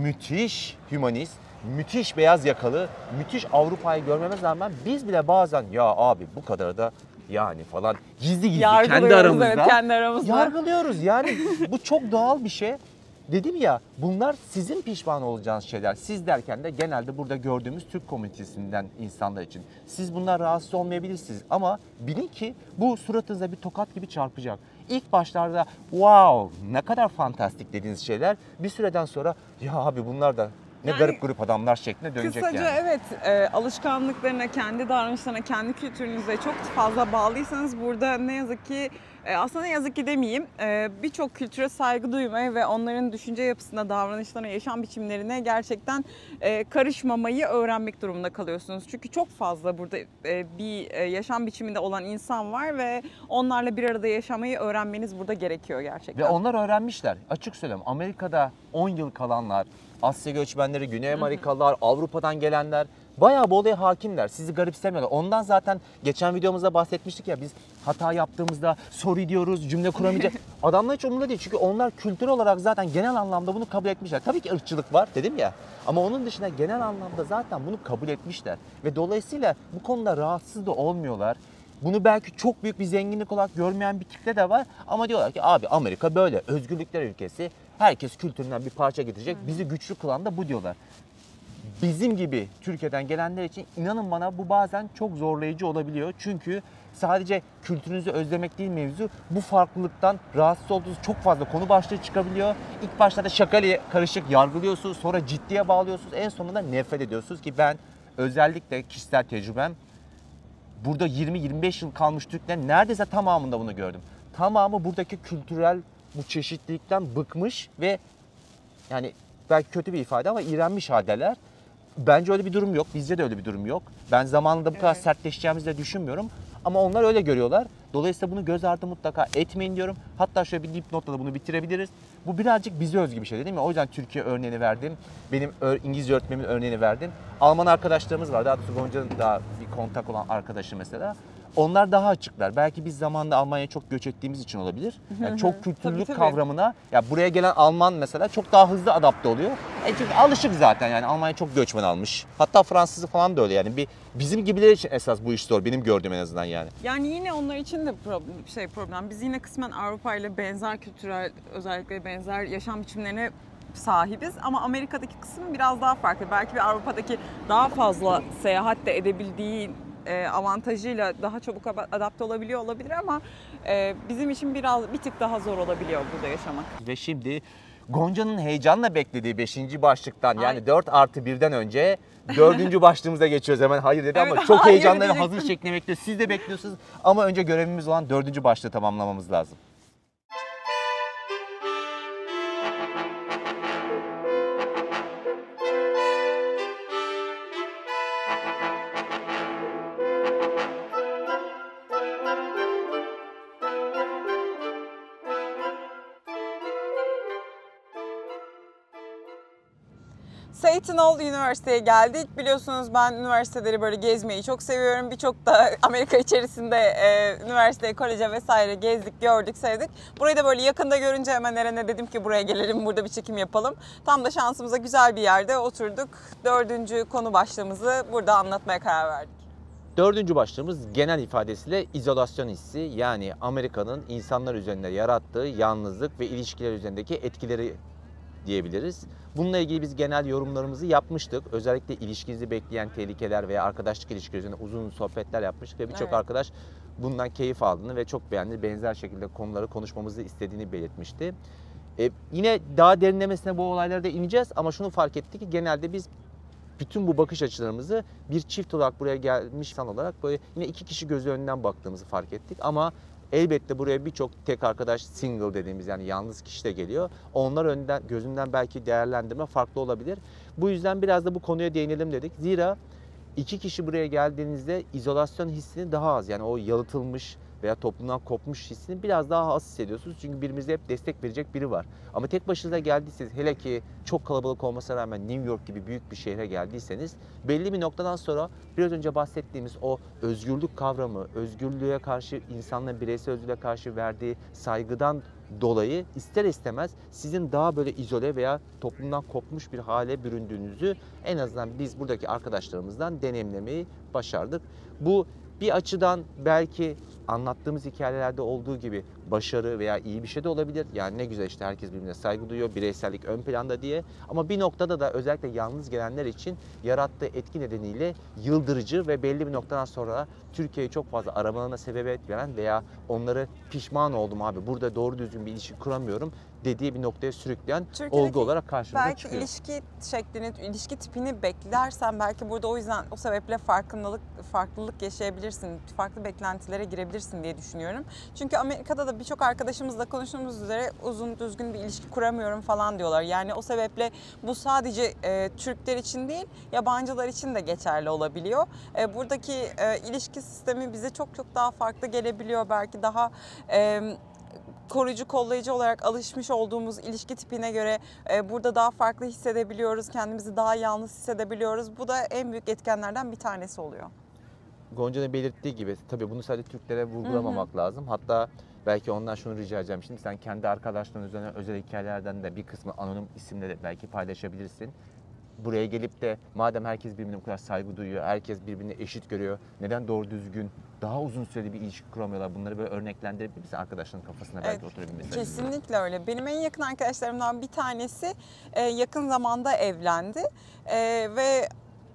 müthiş hümanist, müthiş beyaz yakalı, müthiş Avrupa'yı görmemize rağmen biz bile bazen ya abi bu kadar da yani falan gizli gizli kendi aramızda evet, kendi aramızda. yargılıyoruz. Yani bu çok doğal bir şey. Dedim ya bunlar sizin pişman olacağınız şeyler. Siz derken de genelde burada gördüğümüz Türk komünitesinden insanlar için. Siz bunlar rahatsız olmayabilirsiniz ama bilin ki bu suratınıza bir tokat gibi çarpacak. İlk başlarda wow ne kadar fantastik dediğiniz şeyler bir süreden sonra ya abi bunlar da ne Yani garip grup adamlar şeklinde dönecek Kısaca yani. evet e, alışkanlıklarına, kendi davranışlarına, kendi kültürünüze çok fazla bağlıysanız burada ne yazık ki E, aslında ne yazık ki demeyeyim. E, Birçok kültüre saygı duymaya ve onların düşünce yapısına, davranışlarına, yaşam biçimlerine gerçekten e, karışmamayı öğrenmek durumunda kalıyorsunuz. Çünkü çok fazla burada e, bir e, yaşam biçiminde olan insan var ve onlarla bir arada yaşamayı öğrenmeniz burada gerekiyor gerçekten. Ve onlar öğrenmişler. Açık söyleyeyim Amerika'da 10 yıl kalanlar, Asya göçmenleri, Güney Amerikalılar, Avrupa'dan gelenler bayağı bu olaya hakimler. Sizi garipsemiyorlar. Ondan zaten geçen videomuzda bahsetmiştik ya biz hata yaptığımızda soru diyoruz, cümle kuramayacak. (laughs) Adamlar hiç umurunda değil. Çünkü onlar kültür olarak zaten genel anlamda bunu kabul etmişler. Tabii ki ırkçılık var dedim ya. Ama onun dışında genel anlamda zaten bunu kabul etmişler. Ve dolayısıyla bu konuda rahatsız da olmuyorlar. Bunu belki çok büyük bir zenginlik olarak görmeyen bir kitle de var. Ama diyorlar ki abi Amerika böyle özgürlükler ülkesi. Herkes kültüründen bir parça getirecek. Bizi güçlü kılan da bu diyorlar. Bizim gibi Türkiye'den gelenler için inanın bana bu bazen çok zorlayıcı olabiliyor. Çünkü sadece kültürünüzü özlemek değil mevzu. Bu farklılıktan rahatsız olduğunuz çok fazla konu başlığı çıkabiliyor. İlk başlarda şakayla karışık yargılıyorsunuz. Sonra ciddiye bağlıyorsunuz. En sonunda nefret ediyorsunuz ki ben özellikle kişisel tecrübem burada 20-25 yıl kalmış Türklerin neredeyse tamamında bunu gördüm. Tamamı buradaki kültürel bu çeşitlilikten bıkmış ve yani belki kötü bir ifade ama iğrenmiş haldeler. Bence öyle bir durum yok. Bizce de öyle bir durum yok. Ben zamanında bu kadar Evet. sertleşeceğimizi de düşünmüyorum. Ama onlar öyle görüyorlar. Dolayısıyla bunu göz ardı mutlaka etmeyin diyorum. Hatta şöyle bir dipnotla da bunu bitirebiliriz. Bu birazcık bize özgü bir şey değil mi? O yüzden Türkiye örneğini verdim. Benim İngilizce öğretmenimin örneğini verdim. Alman arkadaşlarımız var. Daha doğrusu Gonca'nın daha bir kontak olan arkadaşı mesela. Onlar daha açıklar. Belki biz zamanında Almanya'ya çok göç ettiğimiz için olabilir. Yani çok kültürlük tabii. kavramına ya buraya gelen Alman mesela çok daha hızlı adapte oluyor. E çünkü alışık zaten yani Almanya çok göçmen almış. Hatta Fransızı falan da öyle yani. Bir bizim gibiler için esas bu iş zor. Benim gördüğüm en azından yani. Yani yine onlar için de problem, şey problem. Biz yine kısmen Avrupa ile benzer kültürel özellikle benzer yaşam biçimlerine sahibiz ama Amerika'daki kısım biraz daha farklı. Belki bir Avrupa'daki daha fazla seyahat de edebildiği e, avantajıyla daha çabuk adapte olabiliyor olabilir ama e, bizim için biraz bir tık daha zor olabiliyor burada yaşamak. Ve şimdi Gonca'nın heyecanla beklediği 5. başlıktan yani Ay. 4 artı 1'den önce 4. (laughs) başlığımıza geçiyoruz. Hemen hayır dedi ama Evet, çok heyecanla ve diyecektim. hazır şeklinde bekliyor. Siz de bekliyorsunuz ama önce görevimiz olan 4. başlığı tamamlamamız lazım. Seton Üniversitesi'ye geldik. Biliyorsunuz ben üniversiteleri böyle gezmeyi çok seviyorum. Birçok da (laughs) Amerika içerisinde e, üniversite, koleje vesaire gezdik, gördük, sevdik. Burayı da böyle yakında görünce hemen Eren'e dedim ki buraya gelelim, burada bir çekim yapalım. Tam da şansımıza güzel bir yerde oturduk. Dördüncü konu başlığımızı burada anlatmaya karar verdik. Dördüncü başlığımız genel ifadesiyle izolasyon hissi yani Amerika'nın insanlar üzerinde yarattığı yalnızlık ve ilişkiler üzerindeki etkileri diyebiliriz. Bununla ilgili biz genel yorumlarımızı yapmıştık. Özellikle ilişkinizi bekleyen tehlikeler veya arkadaşlık ilişkileri üzerine uzun sohbetler yapmıştık ve birçok Evet. arkadaş bundan keyif aldığını ve çok beğendi. Benzer şekilde konuları konuşmamızı istediğini belirtmişti. E, yine daha derinlemesine bu olaylara da ineceğiz ama şunu fark ettik ki genelde biz bütün bu bakış açılarımızı bir çift olarak buraya gelmiş insan olarak böyle yine iki kişi gözü önünden baktığımızı fark ettik ama elbette buraya birçok tek arkadaş single dediğimiz yani yalnız kişi de geliyor. Onlar önden gözünden belki değerlendirme farklı olabilir. Bu yüzden biraz da bu konuya değinelim dedik. Zira iki kişi buraya geldiğinizde izolasyon hissini daha az yani o yalıtılmış veya toplumdan kopmuş hissini biraz daha az hissediyorsunuz. Çünkü birbirinize hep destek verecek biri var. Ama tek başınıza geldiyseniz hele ki çok kalabalık olmasına rağmen New York gibi büyük bir şehre geldiyseniz belli bir noktadan sonra biraz önce bahsettiğimiz o özgürlük kavramı, özgürlüğe karşı insanların bireysel özgürlüğe karşı verdiği saygıdan dolayı ister istemez sizin daha böyle izole veya toplumdan kopmuş bir hale büründüğünüzü en azından biz buradaki arkadaşlarımızdan deneyimlemeyi başardık. Bu bir açıdan belki anlattığımız hikayelerde olduğu gibi başarı veya iyi bir şey de olabilir. Yani ne güzel işte herkes birbirine saygı duyuyor, bireysellik ön planda diye. Ama bir noktada da özellikle yalnız gelenler için yarattığı etki nedeniyle yıldırıcı ve belli bir noktadan sonra Türkiye'yi çok fazla aramalarına sebebiyet veren veya onları pişman oldum abi burada doğru düzgün bir ilişki kuramıyorum dediği bir noktaya sürükleyen Türkiye'deki olgu olarak karşımıza Belki çıkıyor. ilişki şeklini, ilişki tipini beklersen belki burada o yüzden o sebeple farkındalık, farklılık yaşayabilirsin. Farklı beklentilere girebilirsin diye düşünüyorum. Çünkü Amerika'da da da birçok arkadaşımızla konuştuğumuz üzere uzun düzgün bir ilişki kuramıyorum falan diyorlar. Yani o sebeple bu sadece e, Türkler için değil yabancılar için de geçerli olabiliyor. E, buradaki e, ilişki sistemi bize çok çok daha farklı gelebiliyor. Belki daha e, koruyucu kollayıcı olarak alışmış olduğumuz ilişki tipine göre e, burada daha farklı hissedebiliyoruz. Kendimizi daha yalnız hissedebiliyoruz. Bu da en büyük etkenlerden bir tanesi oluyor. Gonca'nın belirttiği gibi tabii bunu sadece Türklere vurgulamamak lazım. Hatta belki ondan şunu rica edeceğim. Şimdi sen kendi arkadaşların üzerine özel hikayelerden de bir kısmı anonim isimleri belki paylaşabilirsin. Buraya gelip de madem herkes birbirine bu kadar saygı duyuyor, herkes birbirini eşit görüyor, neden doğru düzgün daha uzun süreli bir ilişki kuramıyorlar? Bunları böyle örneklendirebilir misin arkadaşların kafasına belki Evet, oturabilmesi? Kesinlikle öyle. Benim en yakın arkadaşlarımdan bir tanesi e, yakın zamanda evlendi E, ve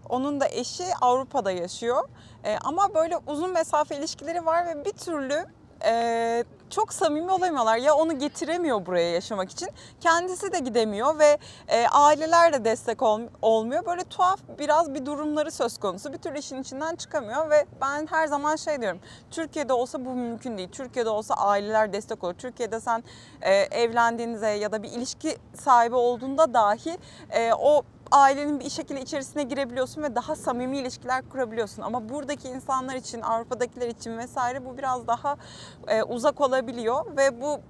onun da eşi Avrupa'da yaşıyor. E, ama böyle uzun mesafe ilişkileri var ve bir türlü e, çok samimi olamıyorlar. Ya onu getiremiyor buraya yaşamak için. Kendisi de gidemiyor ve e, aileler de destek ol- olmuyor. Böyle tuhaf biraz bir durumları söz konusu. Bir türlü işin içinden çıkamıyor ve ben her zaman şey diyorum. Türkiye'de olsa bu mümkün değil. Türkiye'de olsa aileler destek olur. Türkiye'de sen e, evlendiğinizde ya da bir ilişki sahibi olduğunda dahi e, o ailenin bir şekilde içerisine girebiliyorsun ve daha samimi ilişkiler kurabiliyorsun. Ama buradaki insanlar için, Avrupa'dakiler için vesaire bu biraz daha e, uzak olabiliyor ve bu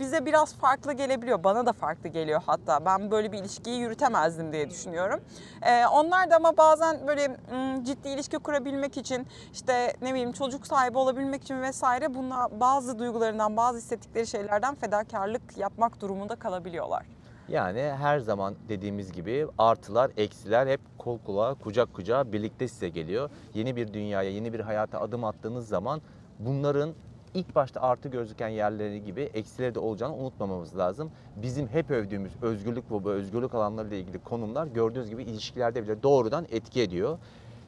bize biraz farklı gelebiliyor. Bana da farklı geliyor hatta. Ben böyle bir ilişkiyi yürütemezdim diye düşünüyorum. E, onlar da ama bazen böyle ciddi ilişki kurabilmek için işte ne bileyim çocuk sahibi olabilmek için vesaire bunlar bazı duygularından, bazı hissettikleri şeylerden fedakarlık yapmak durumunda kalabiliyorlar. Yani her zaman dediğimiz gibi artılar, eksiler hep kol kola, kucak kucağa birlikte size geliyor. Yeni bir dünyaya, yeni bir hayata adım attığınız zaman bunların ilk başta artı gözüken yerleri gibi eksileri de olacağını unutmamamız lazım. Bizim hep övdüğümüz özgürlük ve özgürlük alanlarıyla ilgili konumlar gördüğünüz gibi ilişkilerde bile doğrudan etki ediyor.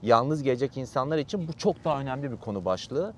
Yalnız gelecek insanlar için bu çok daha önemli bir konu başlığı.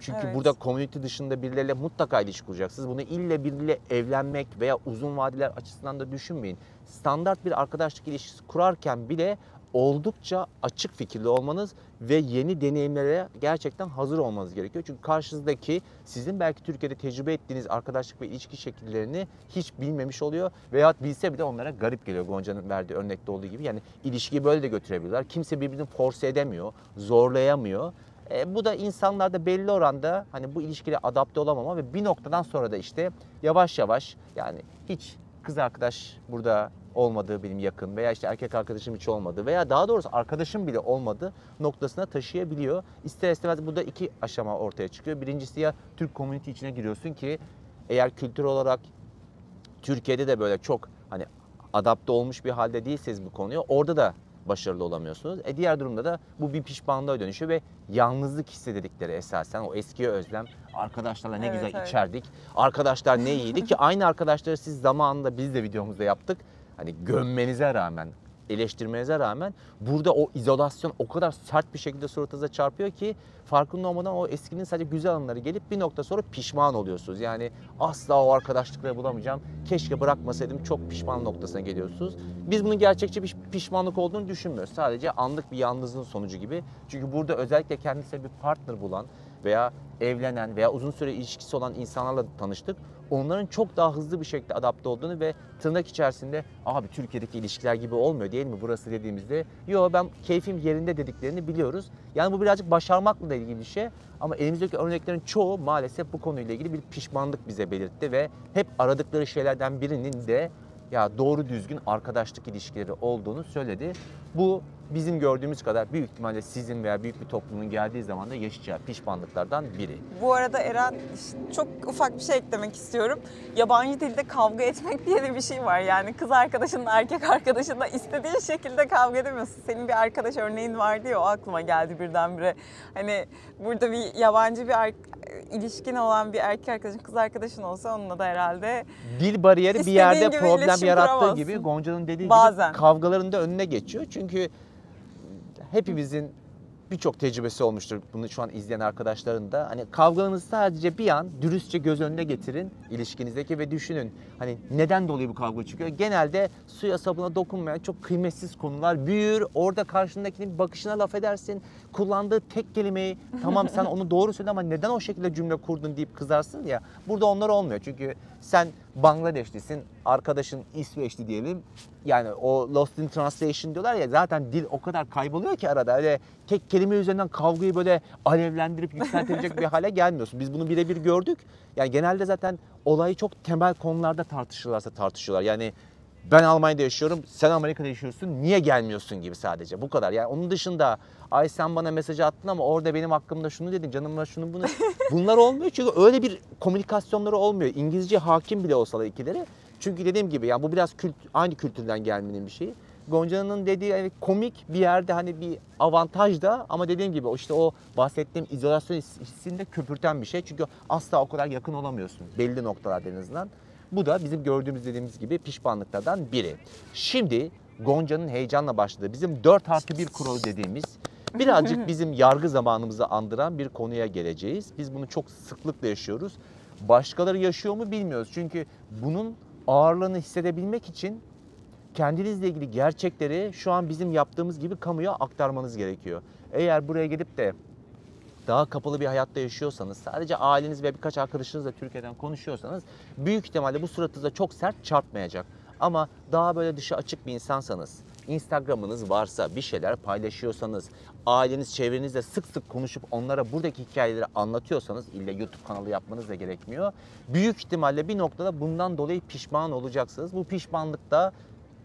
Çünkü Evet. burada komünite dışında birileriyle mutlaka ilişki kuracaksınız. Bunu ille biriyle evlenmek veya uzun vadeler açısından da düşünmeyin. Standart bir arkadaşlık ilişkisi kurarken bile oldukça açık fikirli olmanız ve yeni deneyimlere gerçekten hazır olmanız gerekiyor. Çünkü karşınızdaki sizin belki Türkiye'de tecrübe ettiğiniz arkadaşlık ve ilişki şekillerini hiç bilmemiş oluyor veya bilse bile onlara garip geliyor Gonca'nın verdiği örnekte olduğu gibi. Yani ilişkiyi böyle de götürebiliyorlar. Kimse birbirini force edemiyor, zorlayamıyor. E, bu da insanlarda belli oranda hani bu ilişkiye adapte olamama ve bir noktadan sonra da işte yavaş yavaş yani hiç kız arkadaş burada olmadığı benim yakın veya işte erkek arkadaşım hiç olmadı veya daha doğrusu arkadaşım bile olmadı noktasına taşıyabiliyor. İster istemez burada iki aşama ortaya çıkıyor. Birincisi ya Türk komünite içine giriyorsun ki eğer kültür olarak Türkiye'de de böyle çok hani adapte olmuş bir halde değilseniz bu konuya orada da başarılı olamıyorsunuz. E diğer durumda da bu bir pişmanlığa dönüşüyor ve yalnızlık hissedildikleri esasen o eskiye özlem arkadaşlarla ne Evet, güzel evet. içerdik. Arkadaşlar ne iyiydi ki aynı arkadaşları siz zamanında biz de videomuzda yaptık. Hani gömmenize rağmen eleştirmenize rağmen burada o izolasyon o kadar sert bir şekilde suratınıza çarpıyor ki farkında olmadan o eskinin sadece güzel anıları gelip bir nokta sonra pişman oluyorsunuz. Yani asla o arkadaşlıkları bulamayacağım. Keşke bırakmasaydım çok pişman noktasına geliyorsunuz. Biz bunun gerçekçi bir pişmanlık olduğunu düşünmüyoruz. Sadece anlık bir yalnızlığın sonucu gibi. Çünkü burada özellikle kendisine bir partner bulan veya evlenen veya uzun süre ilişkisi olan insanlarla tanıştık. Onların çok daha hızlı bir şekilde adapte olduğunu ve tırnak içerisinde abi Türkiye'deki ilişkiler gibi olmuyor değil mi burası dediğimizde yo ben keyfim yerinde dediklerini biliyoruz. Yani bu birazcık başarmakla da ilgili bir şey ama elimizdeki örneklerin çoğu maalesef bu konuyla ilgili bir pişmanlık bize belirtti ve hep aradıkları şeylerden birinin de ya doğru düzgün arkadaşlık ilişkileri olduğunu söyledi. Bu bizim gördüğümüz kadar büyük ihtimalle sizin veya büyük bir toplumun geldiği zaman da yaşayacağı pişmanlıklardan biri. Bu arada Eren çok ufak bir şey eklemek istiyorum. Yabancı dilde kavga etmek diye de bir şey var. Yani kız arkadaşınla erkek arkadaşınla istediğin şekilde kavga edemiyorsun. Senin bir arkadaş örneğin vardı ya o aklıma geldi birdenbire. Hani burada bir yabancı bir ilişkin olan bir erkek arkadaşın kız arkadaşın olsa onunla da herhalde Dil bariyeri bir yerde problem yarattığı kuramazsın. gibi Gonca'nın dediği Bazen. gibi kavgaların da önüne geçiyor. Çünkü hepimizin birçok tecrübesi olmuştur bunu şu an izleyen arkadaşların da. Hani kavganızı sadece bir an dürüstçe göz önüne getirin ilişkinizdeki ve düşünün. Hani neden dolayı bu kavga çıkıyor? Genelde suya sabuna dokunmayan çok kıymetsiz konular büyür. Orada karşındakinin bakışına laf edersin. Kullandığı tek kelimeyi tamam sen (laughs) onu doğru söyle ama neden o şekilde cümle kurdun deyip kızarsın ya. Burada onlar olmuyor. Çünkü sen Bangladeşlisin, arkadaşın İsveçli diyelim. Yani o Lost in Translation diyorlar ya zaten dil o kadar kayboluyor ki arada. Öyle tek kelime üzerinden kavgayı böyle alevlendirip yükseltebilecek bir hale gelmiyorsun. Biz bunu birebir gördük. Yani genelde zaten olayı çok temel konularda tartışırlarsa tartışıyorlar. Yani ben Almanya'da yaşıyorum, sen Amerika'da yaşıyorsun, niye gelmiyorsun gibi sadece. Bu kadar. Yani onun dışında ay sen bana mesaj attın ama orada benim hakkımda şunu dedin, canıma şunu bunu. (laughs) Bunlar olmuyor çünkü öyle bir komünikasyonları olmuyor. İngilizce hakim bile olsalar ikileri. Çünkü dediğim gibi yani bu biraz kült, aynı kültürden gelmenin bir şeyi. Gonca'nın dediği yani komik bir yerde hani bir avantaj da ama dediğim gibi işte o bahsettiğim izolasyon his- hissini de köpürten bir şey. Çünkü asla o kadar yakın olamıyorsun belli noktalarda en azından. Bu da bizim gördüğümüz dediğimiz gibi pişmanlıklardan biri. Şimdi Gonca'nın heyecanla başladığı bizim 4 artı 1 kuralı dediğimiz birazcık bizim yargı zamanımızı andıran bir konuya geleceğiz. Biz bunu çok sıklıkla yaşıyoruz. Başkaları yaşıyor mu bilmiyoruz. Çünkü bunun ağırlığını hissedebilmek için kendinizle ilgili gerçekleri şu an bizim yaptığımız gibi kamuya aktarmanız gerekiyor. Eğer buraya gelip de daha kapalı bir hayatta yaşıyorsanız, sadece aileniz ve birkaç arkadaşınızla Türkiye'den konuşuyorsanız büyük ihtimalle bu suratınıza çok sert çarpmayacak. Ama daha böyle dışı açık bir insansanız, Instagram'ınız varsa, bir şeyler paylaşıyorsanız, aileniz, çevrenizle sık sık konuşup onlara buradaki hikayeleri anlatıyorsanız, illa YouTube kanalı yapmanız da gerekmiyor. Büyük ihtimalle bir noktada bundan dolayı pişman olacaksınız. Bu pişmanlık da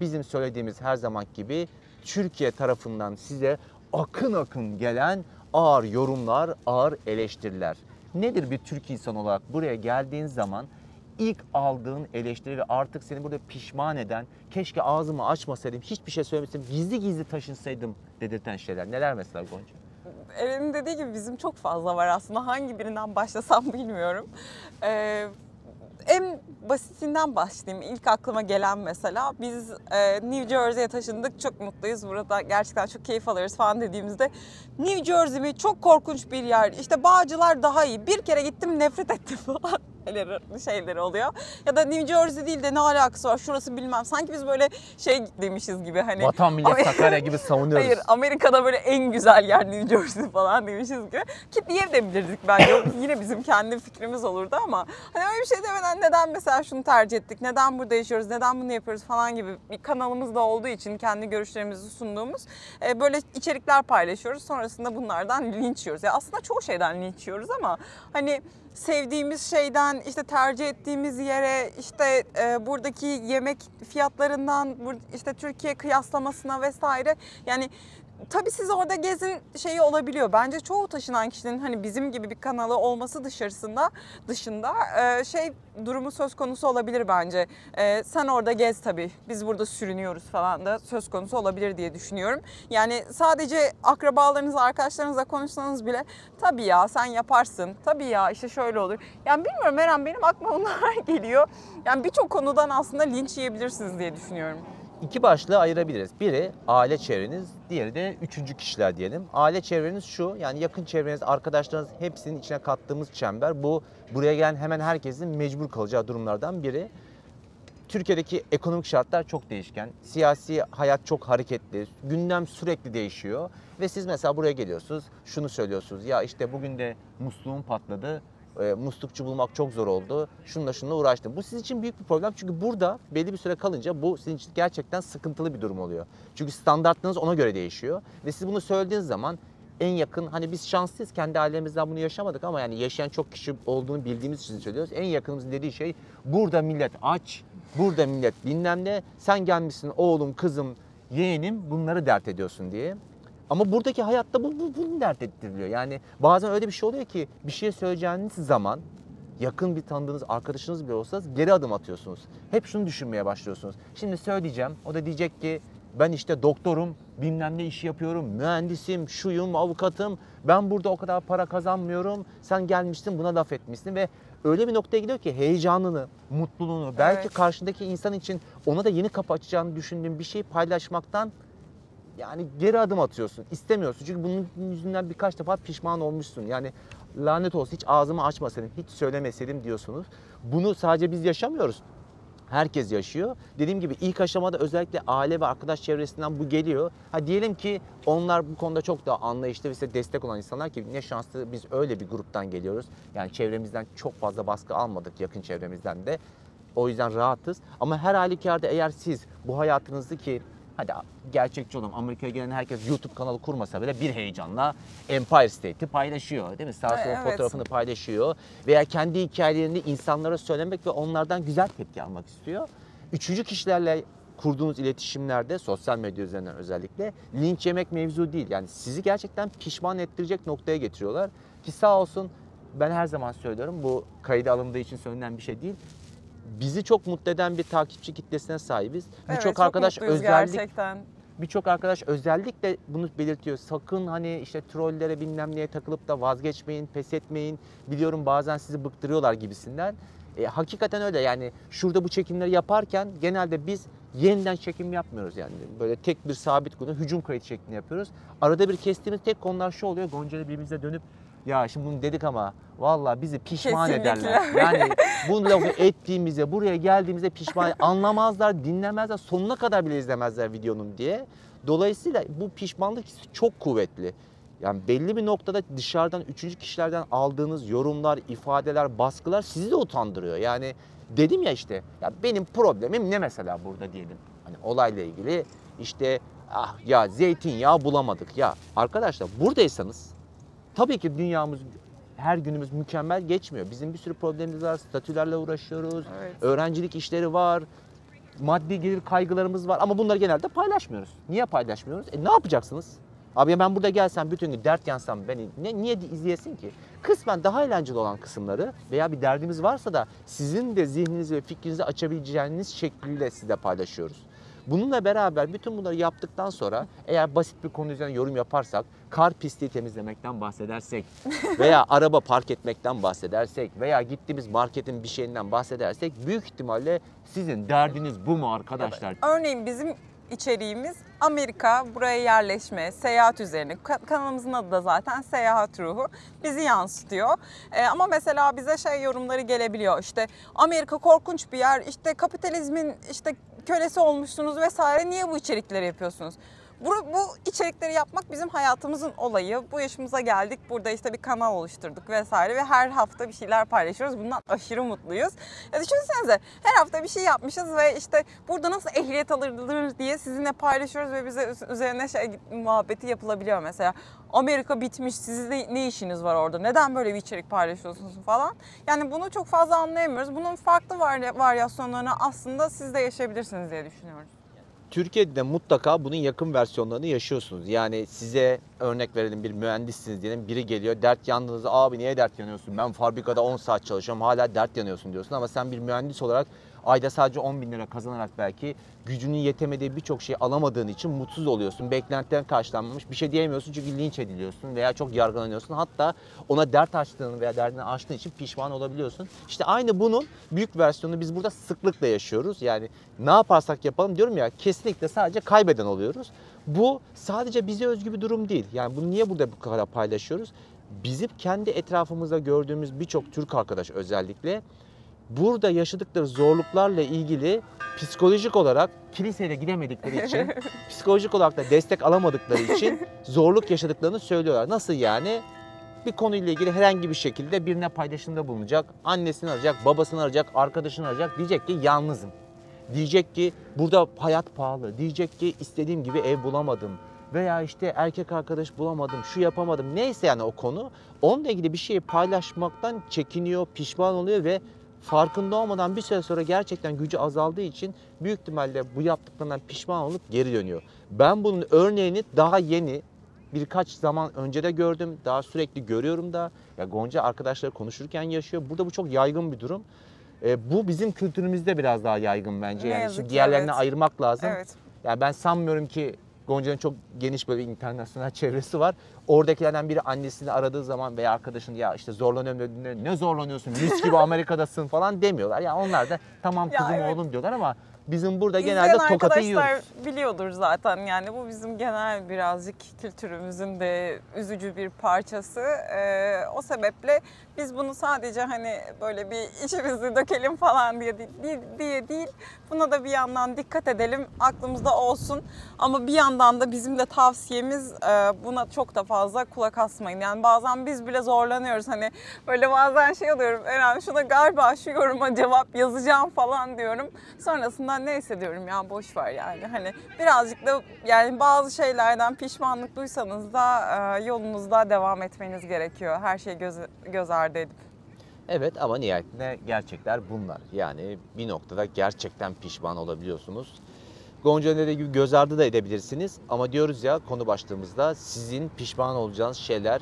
bizim söylediğimiz her zaman gibi Türkiye tarafından size akın akın gelen ağır yorumlar, ağır eleştiriler. Nedir bir Türk insan olarak buraya geldiğin zaman ilk aldığın eleştiri ve artık seni burada pişman eden, keşke ağzımı açmasaydım, hiçbir şey söylemeseydim, gizli gizli taşınsaydım dedirten şeyler. Neler mesela Gonca? Eren'in dediği gibi bizim çok fazla var aslında. Hangi birinden başlasam (laughs) bilmiyorum. Ee, en basitinden başlayayım. İlk aklıma gelen mesela biz e, New Jersey'ye taşındık. Çok mutluyuz. Burada gerçekten çok keyif alıyoruz falan dediğimizde New Jersey mi? Çok korkunç bir yer. İşte Bağcılar daha iyi. Bir kere gittim nefret ettim (laughs) falan. Şeyleri, şeyleri oluyor. Ya da New Jersey değil de ne alakası var? Şurası bilmem. Sanki biz böyle şey demişiz gibi hani. Vatan millet Sakarya gibi savunuyoruz. Hayır Amerika'da böyle en güzel yer New Jersey falan demişiz ki. Ki diyebilirdik bence. Yine bizim kendi fikrimiz olurdu ama hani öyle bir şey demeden neden mesela şunu tercih ettik, neden burada yaşıyoruz, neden bunu yapıyoruz falan gibi bir kanalımız da olduğu için kendi görüşlerimizi sunduğumuz e, böyle içerikler paylaşıyoruz. Sonrasında bunlardan linç yiyoruz. Ya aslında çoğu şeyden linç yiyoruz ama hani sevdiğimiz şeyden işte tercih ettiğimiz yere işte e, buradaki yemek fiyatlarından işte Türkiye kıyaslamasına vesaire. Yani tabii siz orada gezin şeyi olabiliyor. Bence çoğu taşınan kişinin hani bizim gibi bir kanalı olması dışarısında dışında e, şey durumu söz konusu olabilir bence. E, sen orada gez tabii. Biz burada sürünüyoruz falan da söz konusu olabilir diye düşünüyorum. Yani sadece akrabalarınızla, arkadaşlarınızla konuşsanız bile tabii ya sen yaparsın. Tabii ya işte şöyle olur. Yani bilmiyorum Eren benim aklıma bunlar (laughs) geliyor. Yani birçok konudan aslında linç yiyebilirsiniz diye düşünüyorum. İki başlığı ayırabiliriz. Biri aile çevreniz, diğeri de üçüncü kişiler diyelim. Aile çevreniz şu, yani yakın çevreniz, arkadaşlarınız hepsinin içine kattığımız çember. Bu buraya gelen hemen herkesin mecbur kalacağı durumlardan biri. Türkiye'deki ekonomik şartlar çok değişken. Siyasi hayat çok hareketli. Gündem sürekli değişiyor. Ve siz mesela buraya geliyorsunuz. Şunu söylüyorsunuz. Ya işte bugün de musluğum patladı. E, muslukçu bulmak çok zor oldu. Şunla şunla uğraştım. Bu sizin için büyük bir problem. Çünkü burada belli bir süre kalınca bu sizin için gerçekten sıkıntılı bir durum oluyor. Çünkü standartlarınız ona göre değişiyor. Ve siz bunu söylediğiniz zaman en yakın hani biz şanslıyız kendi ailemizden bunu yaşamadık ama yani yaşayan çok kişi olduğunu bildiğimiz için söylüyoruz. En yakınımızın dediği şey burada millet aç, burada millet bilmem ne. Sen gelmişsin oğlum, kızım, yeğenim bunları dert ediyorsun diye. Ama buradaki hayatta bu, bu bunu dert ettiriliyor. Yani bazen öyle bir şey oluyor ki bir şey söyleyeceğiniz zaman yakın bir tanıdığınız arkadaşınız bile olsa geri adım atıyorsunuz. Hep şunu düşünmeye başlıyorsunuz. Şimdi söyleyeceğim. O da diyecek ki ben işte doktorum, bilmem ne işi yapıyorum, mühendisim, şuyum, avukatım. Ben burada o kadar para kazanmıyorum. Sen gelmişsin buna laf etmişsin ve öyle bir noktaya gidiyor ki heyecanını, mutluluğunu, belki Evet. karşındaki insan için ona da yeni kapı açacağını düşündüğün bir şeyi paylaşmaktan yani geri adım atıyorsun. istemiyorsun. Çünkü bunun yüzünden birkaç defa pişman olmuşsun. Yani lanet olsun hiç ağzımı açmasaydım, hiç söylemeseydim diyorsunuz. Bunu sadece biz yaşamıyoruz. Herkes yaşıyor. Dediğim gibi ilk aşamada özellikle aile ve arkadaş çevresinden bu geliyor. Ha diyelim ki onlar bu konuda çok daha anlayışlı ve size destek olan insanlar ki ne şanslı biz öyle bir gruptan geliyoruz. Yani çevremizden çok fazla baskı almadık yakın çevremizden de. O yüzden rahatız. Ama her halükarda eğer siz bu hayatınızı ki hadi gerçekçi olalım Amerika'ya gelen herkes YouTube kanalı kurmasa bile bir heyecanla Empire State'i paylaşıyor değil mi? Sağ Evet. fotoğrafını paylaşıyor veya kendi hikayelerini insanlara söylemek ve onlardan güzel tepki almak istiyor. Üçüncü kişilerle kurduğunuz iletişimlerde sosyal medya üzerinden özellikle linç yemek mevzu değil. Yani sizi gerçekten pişman ettirecek noktaya getiriyorlar. Ki sağ olsun ben her zaman söylüyorum bu kayda alındığı için söylenen bir şey değil. Bizi çok mutlu eden bir takipçi kitlesine sahibiz. Evet, Birçok çok arkadaş özellikle gerçekten. birçok arkadaş özellikle bunu belirtiyor. Sakın hani işte trollere bilmem neye takılıp da vazgeçmeyin, pes etmeyin. Biliyorum bazen sizi bıktırıyorlar gibisinden. E, hakikaten öyle yani şurada bu çekimleri yaparken genelde biz yeniden çekim yapmıyoruz yani. Böyle tek bir sabit konu hücum kayıt şeklinde yapıyoruz. Arada bir kestiğimiz tek konular şu oluyor. Gonca ile birbirimize dönüp ya şimdi bunu dedik ama vallahi bizi pişman Kesinlikle. ederler. Yani (laughs) bu lafı ettiğimize, buraya geldiğimizde pişman anlamazlar, dinlemezler, sonuna kadar bile izlemezler videonun diye. Dolayısıyla bu pişmanlık hissi çok kuvvetli. Yani belli bir noktada dışarıdan üçüncü kişilerden aldığınız yorumlar, ifadeler, baskılar sizi de utandırıyor. Yani dedim ya işte ya benim problemim ne mesela burada diyelim. Hani olayla ilgili işte ah ya zeytinyağı bulamadık ya. Arkadaşlar buradaysanız tabii ki dünyamız her günümüz mükemmel geçmiyor. Bizim bir sürü problemimiz var. Statülerle uğraşıyoruz. Evet. Öğrencilik işleri var. Maddi gelir kaygılarımız var ama bunları genelde paylaşmıyoruz. Niye paylaşmıyoruz? E ne yapacaksınız? Abi ya ben burada gelsem bütün gün dert yansam beni ne, niye izleyesin ki? Kısmen daha eğlenceli olan kısımları veya bir derdimiz varsa da sizin de zihninizi ve fikrinizi açabileceğiniz şekliyle size paylaşıyoruz. Bununla beraber bütün bunları yaptıktan sonra eğer basit bir konu üzerine yorum yaparsak, kar pisti temizlemekten bahsedersek (laughs) veya araba park etmekten bahsedersek veya gittiğimiz marketin bir şeyinden bahsedersek büyük ihtimalle sizin derdiniz bu mu arkadaşlar? Örneğin bizim içeriğimiz Amerika, buraya yerleşme, seyahat üzerine. Ka- Kanalımızın adı da zaten Seyahat Ruhu. Bizi yansıtıyor. Ee, ama mesela bize şey yorumları gelebiliyor. İşte Amerika korkunç bir yer, işte kapitalizmin işte kölesi olmuşsunuz vesaire. Niye bu içerikleri yapıyorsunuz? Bu, bu içerikleri yapmak bizim hayatımızın olayı. Bu yaşımıza geldik. Burada işte bir kanal oluşturduk vesaire ve her hafta bir şeyler paylaşıyoruz. Bundan aşırı mutluyuz. Ya düşünsenize her hafta bir şey yapmışız ve işte burada nasıl ehliyet alınır diye sizinle paylaşıyoruz ve bize üz- üzerine şey muhabbeti yapılabiliyor mesela. Amerika bitmiş, sizin de ne işiniz var orada? Neden böyle bir içerik paylaşıyorsunuz falan? Yani bunu çok fazla anlayamıyoruz. Bunun farklı varya- varyasyonlarını aslında siz de yaşayabilirsiniz diye düşünüyoruz. Türkiye'de de mutlaka bunun yakın versiyonlarını yaşıyorsunuz. Yani size örnek verelim bir mühendissiniz diyelim. Biri geliyor dert yandığınızda abi niye dert yanıyorsun? Ben fabrikada 10 saat çalışıyorum hala dert yanıyorsun diyorsun. Ama sen bir mühendis olarak ayda sadece 10 bin lira kazanarak belki gücünün yetemediği birçok şeyi alamadığın için mutsuz oluyorsun. Beklentilerin karşılanmamış bir şey diyemiyorsun çünkü linç ediliyorsun veya çok yargılanıyorsun. Hatta ona dert açtığın veya derdini açtığın için pişman olabiliyorsun. İşte aynı bunun büyük versiyonunu biz burada sıklıkla yaşıyoruz. Yani ne yaparsak yapalım diyorum ya kesinlikle sadece kaybeden oluyoruz. Bu sadece bize özgü bir durum değil. Yani bunu niye burada bu kadar paylaşıyoruz? Bizim kendi etrafımızda gördüğümüz birçok Türk arkadaş özellikle burada yaşadıkları zorluklarla ilgili psikolojik olarak kiliseye gidemedikleri için, (laughs) psikolojik olarak da destek alamadıkları için zorluk yaşadıklarını söylüyorlar. Nasıl yani? Bir konuyla ilgili herhangi bir şekilde birine paylaşımda bulunacak, annesini arayacak, babasını arayacak, arkadaşını arayacak. Diyecek ki yalnızım. Diyecek ki burada hayat pahalı. Diyecek ki istediğim gibi ev bulamadım. Veya işte erkek arkadaş bulamadım, şu yapamadım. Neyse yani o konu. Onunla ilgili bir şeyi paylaşmaktan çekiniyor, pişman oluyor ve farkında olmadan bir süre sonra gerçekten gücü azaldığı için büyük ihtimalle bu yaptıklarından pişman olup geri dönüyor. Ben bunun örneğini daha yeni birkaç zaman önce de gördüm. Daha sürekli görüyorum da. Ya Gonca arkadaşları konuşurken yaşıyor. Burada bu çok yaygın bir durum. E, bu bizim kültürümüzde biraz daha yaygın bence. Ne yani yazık diğerlerine evet. ayırmak lazım. Evet. Yani ben sanmıyorum ki Gonca'nın çok geniş böyle bir internasyonel çevresi var. Oradakilerden biri annesini aradığı zaman veya arkadaşını ya işte zorlanıyorum dediğinde ne zorlanıyorsun mis gibi Amerika'dasın falan demiyorlar. Ya onlar da tamam Ya kızım evet. oğlum diyorlar ama Bizim burada İzleyen genelde tokatı arkadaşlar yiyoruz. biliyordur zaten yani bu bizim genel birazcık kültürümüzün de üzücü bir parçası. Ee, o sebeple biz bunu sadece hani böyle bir içimizi dökelim falan diye değil, diye değil. Buna da bir yandan dikkat edelim, aklımızda olsun. Ama bir yandan da bizim de tavsiyemiz e, buna çok da fazla kulak asmayın. Yani bazen biz bile zorlanıyoruz. Hani böyle bazen şey oluyorum. Eren şuna galiba şu yoruma cevap yazacağım falan diyorum. Sonrasında neyse diyorum ya boş ver yani. Hani birazcık da yani bazı şeylerden pişmanlık duysanız da e, yolunuzda devam etmeniz gerekiyor. Her şeyi göz, göz ardı edip. Evet ama nihayetinde gerçekler bunlar. Yani bir noktada gerçekten pişman olabiliyorsunuz. Gonca'nın dediği gibi göz ardı da edebilirsiniz. Ama diyoruz ya konu başlığımızda sizin pişman olacağınız şeyler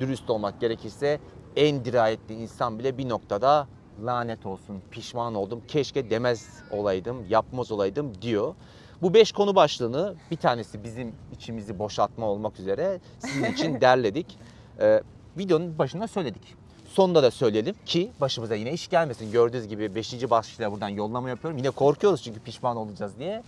dürüst olmak gerekirse en dirayetli insan bile bir noktada lanet olsun pişman oldum keşke demez olaydım yapmaz olaydım diyor. Bu beş konu başlığını bir tanesi bizim içimizi boşaltma olmak üzere sizin için (laughs) derledik. Ee, videonun başında söyledik. Sonunda da söyleyelim ki başımıza yine iş gelmesin. Gördüğünüz gibi 5. başlıkla buradan yollama yapıyorum. Yine korkuyoruz çünkü pişman olacağız diye.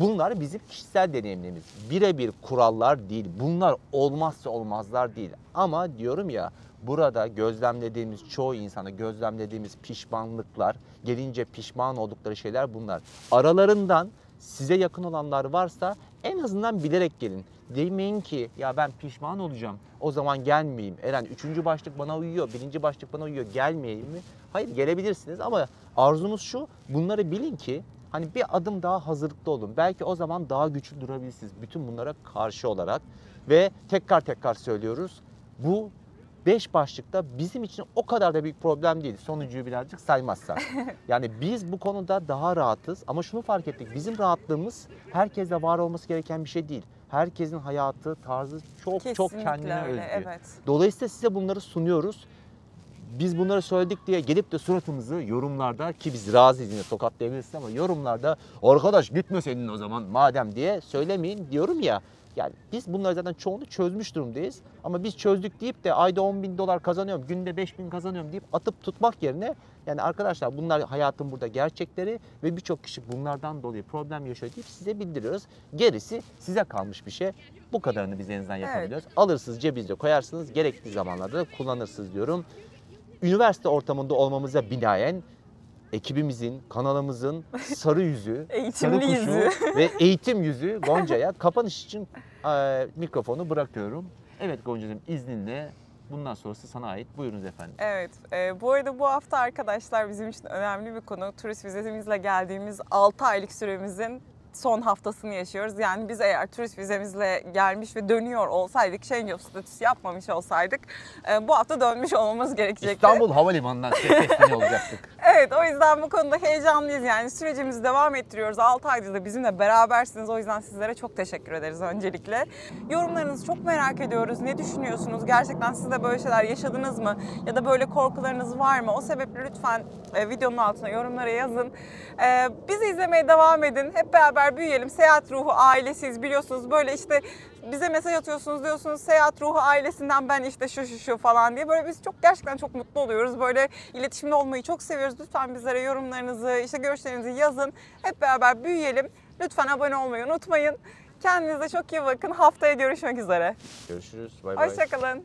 Bunlar bizim kişisel deneyimlerimiz. Birebir kurallar değil. Bunlar olmazsa olmazlar değil. Ama diyorum ya burada gözlemlediğimiz çoğu insanda gözlemlediğimiz pişmanlıklar, gelince pişman oldukları şeyler bunlar. Aralarından size yakın olanlar varsa en azından bilerek gelin. Demeyin ki ya ben pişman olacağım o zaman gelmeyeyim. Eren üçüncü başlık bana uyuyor, birinci başlık bana uyuyor gelmeyeyim mi? Hayır gelebilirsiniz ama arzumuz şu bunları bilin ki hani bir adım daha hazırlıklı olun. Belki o zaman daha güçlü durabilirsiniz bütün bunlara karşı olarak. Ve tekrar tekrar söylüyoruz bu beş başlıkta bizim için o kadar da büyük problem değil. Sonuncuyu birazcık saymazsak. (laughs) Yani biz bu konuda daha rahatız ama şunu fark ettik. Bizim rahatlığımız herkeste var olması gereken bir şey değil. Herkesin hayatı, tarzı çok çok Kesinlikle kendine öyle, özgü. Evet. Dolayısıyla size bunları sunuyoruz. Biz bunları söyledik diye gelip de suratımızı yorumlarda ki biz razıyız yine tokatlayabilirsiniz ama yorumlarda arkadaş gitmeseydin o zaman madem diye söylemeyin diyorum ya. Yani biz bunları zaten çoğunu çözmüş durumdayız. Ama biz çözdük deyip de ayda 10 bin dolar kazanıyorum, günde 5 bin kazanıyorum deyip atıp tutmak yerine yani arkadaşlar bunlar hayatın burada gerçekleri ve birçok kişi bunlardan dolayı problem yaşıyor deyip size bildiriyoruz. Gerisi size kalmış bir şey. Bu kadarını biz elinizden yapabiliyoruz. Alırsınız cebinize koyarsınız. Gerekli zamanlarda da kullanırsınız diyorum. Üniversite ortamında olmamıza binaen ekibimizin, kanalımızın sarı yüzü, (laughs) Eğitimli sarı kuşu yüzü. (laughs) ve eğitim yüzü Gonca'ya kapanış için e, mikrofonu bırakıyorum. Evet Gonca'cığım izninle bundan sonrası sana ait. Buyurunuz efendim. Evet. e, bu arada bu hafta arkadaşlar bizim için önemli bir konu. Turist vizemizle geldiğimiz 6 aylık süremizin son haftasını yaşıyoruz. Yani biz eğer turist vizemizle gelmiş ve dönüyor olsaydık, Schengen statüsü yapmamış olsaydık e, bu hafta dönmüş olmamız gerekecekti. İstanbul Havalimanı'ndan sesleniyor olacaktık. (laughs) Evet o yüzden bu konuda heyecanlıyız yani sürecimizi devam ettiriyoruz. 6 aydır da bizimle berabersiniz. O yüzden sizlere çok teşekkür ederiz öncelikle. Yorumlarınızı çok merak ediyoruz. Ne düşünüyorsunuz? Gerçekten siz de böyle şeyler yaşadınız mı? Ya da böyle korkularınız var mı? O sebeple lütfen e, videonun altına yorumlara yazın. E, bizi izlemeye devam edin. Hep beraber büyüyelim. Seyahat ruhu ailesiyiz biliyorsunuz. Böyle işte bize mesaj atıyorsunuz diyorsunuz seyahat ruhu ailesinden ben işte şu şu şu falan diye böyle biz çok gerçekten çok mutlu oluyoruz. Böyle iletişimde olmayı çok seviyoruz. Lütfen bizlere yorumlarınızı, işte görüşlerinizi yazın. Hep beraber büyüyelim. Lütfen abone olmayı unutmayın. Kendinize çok iyi bakın. Haftaya görüşmek üzere. Görüşürüz. Bay bay. Hoşçakalın.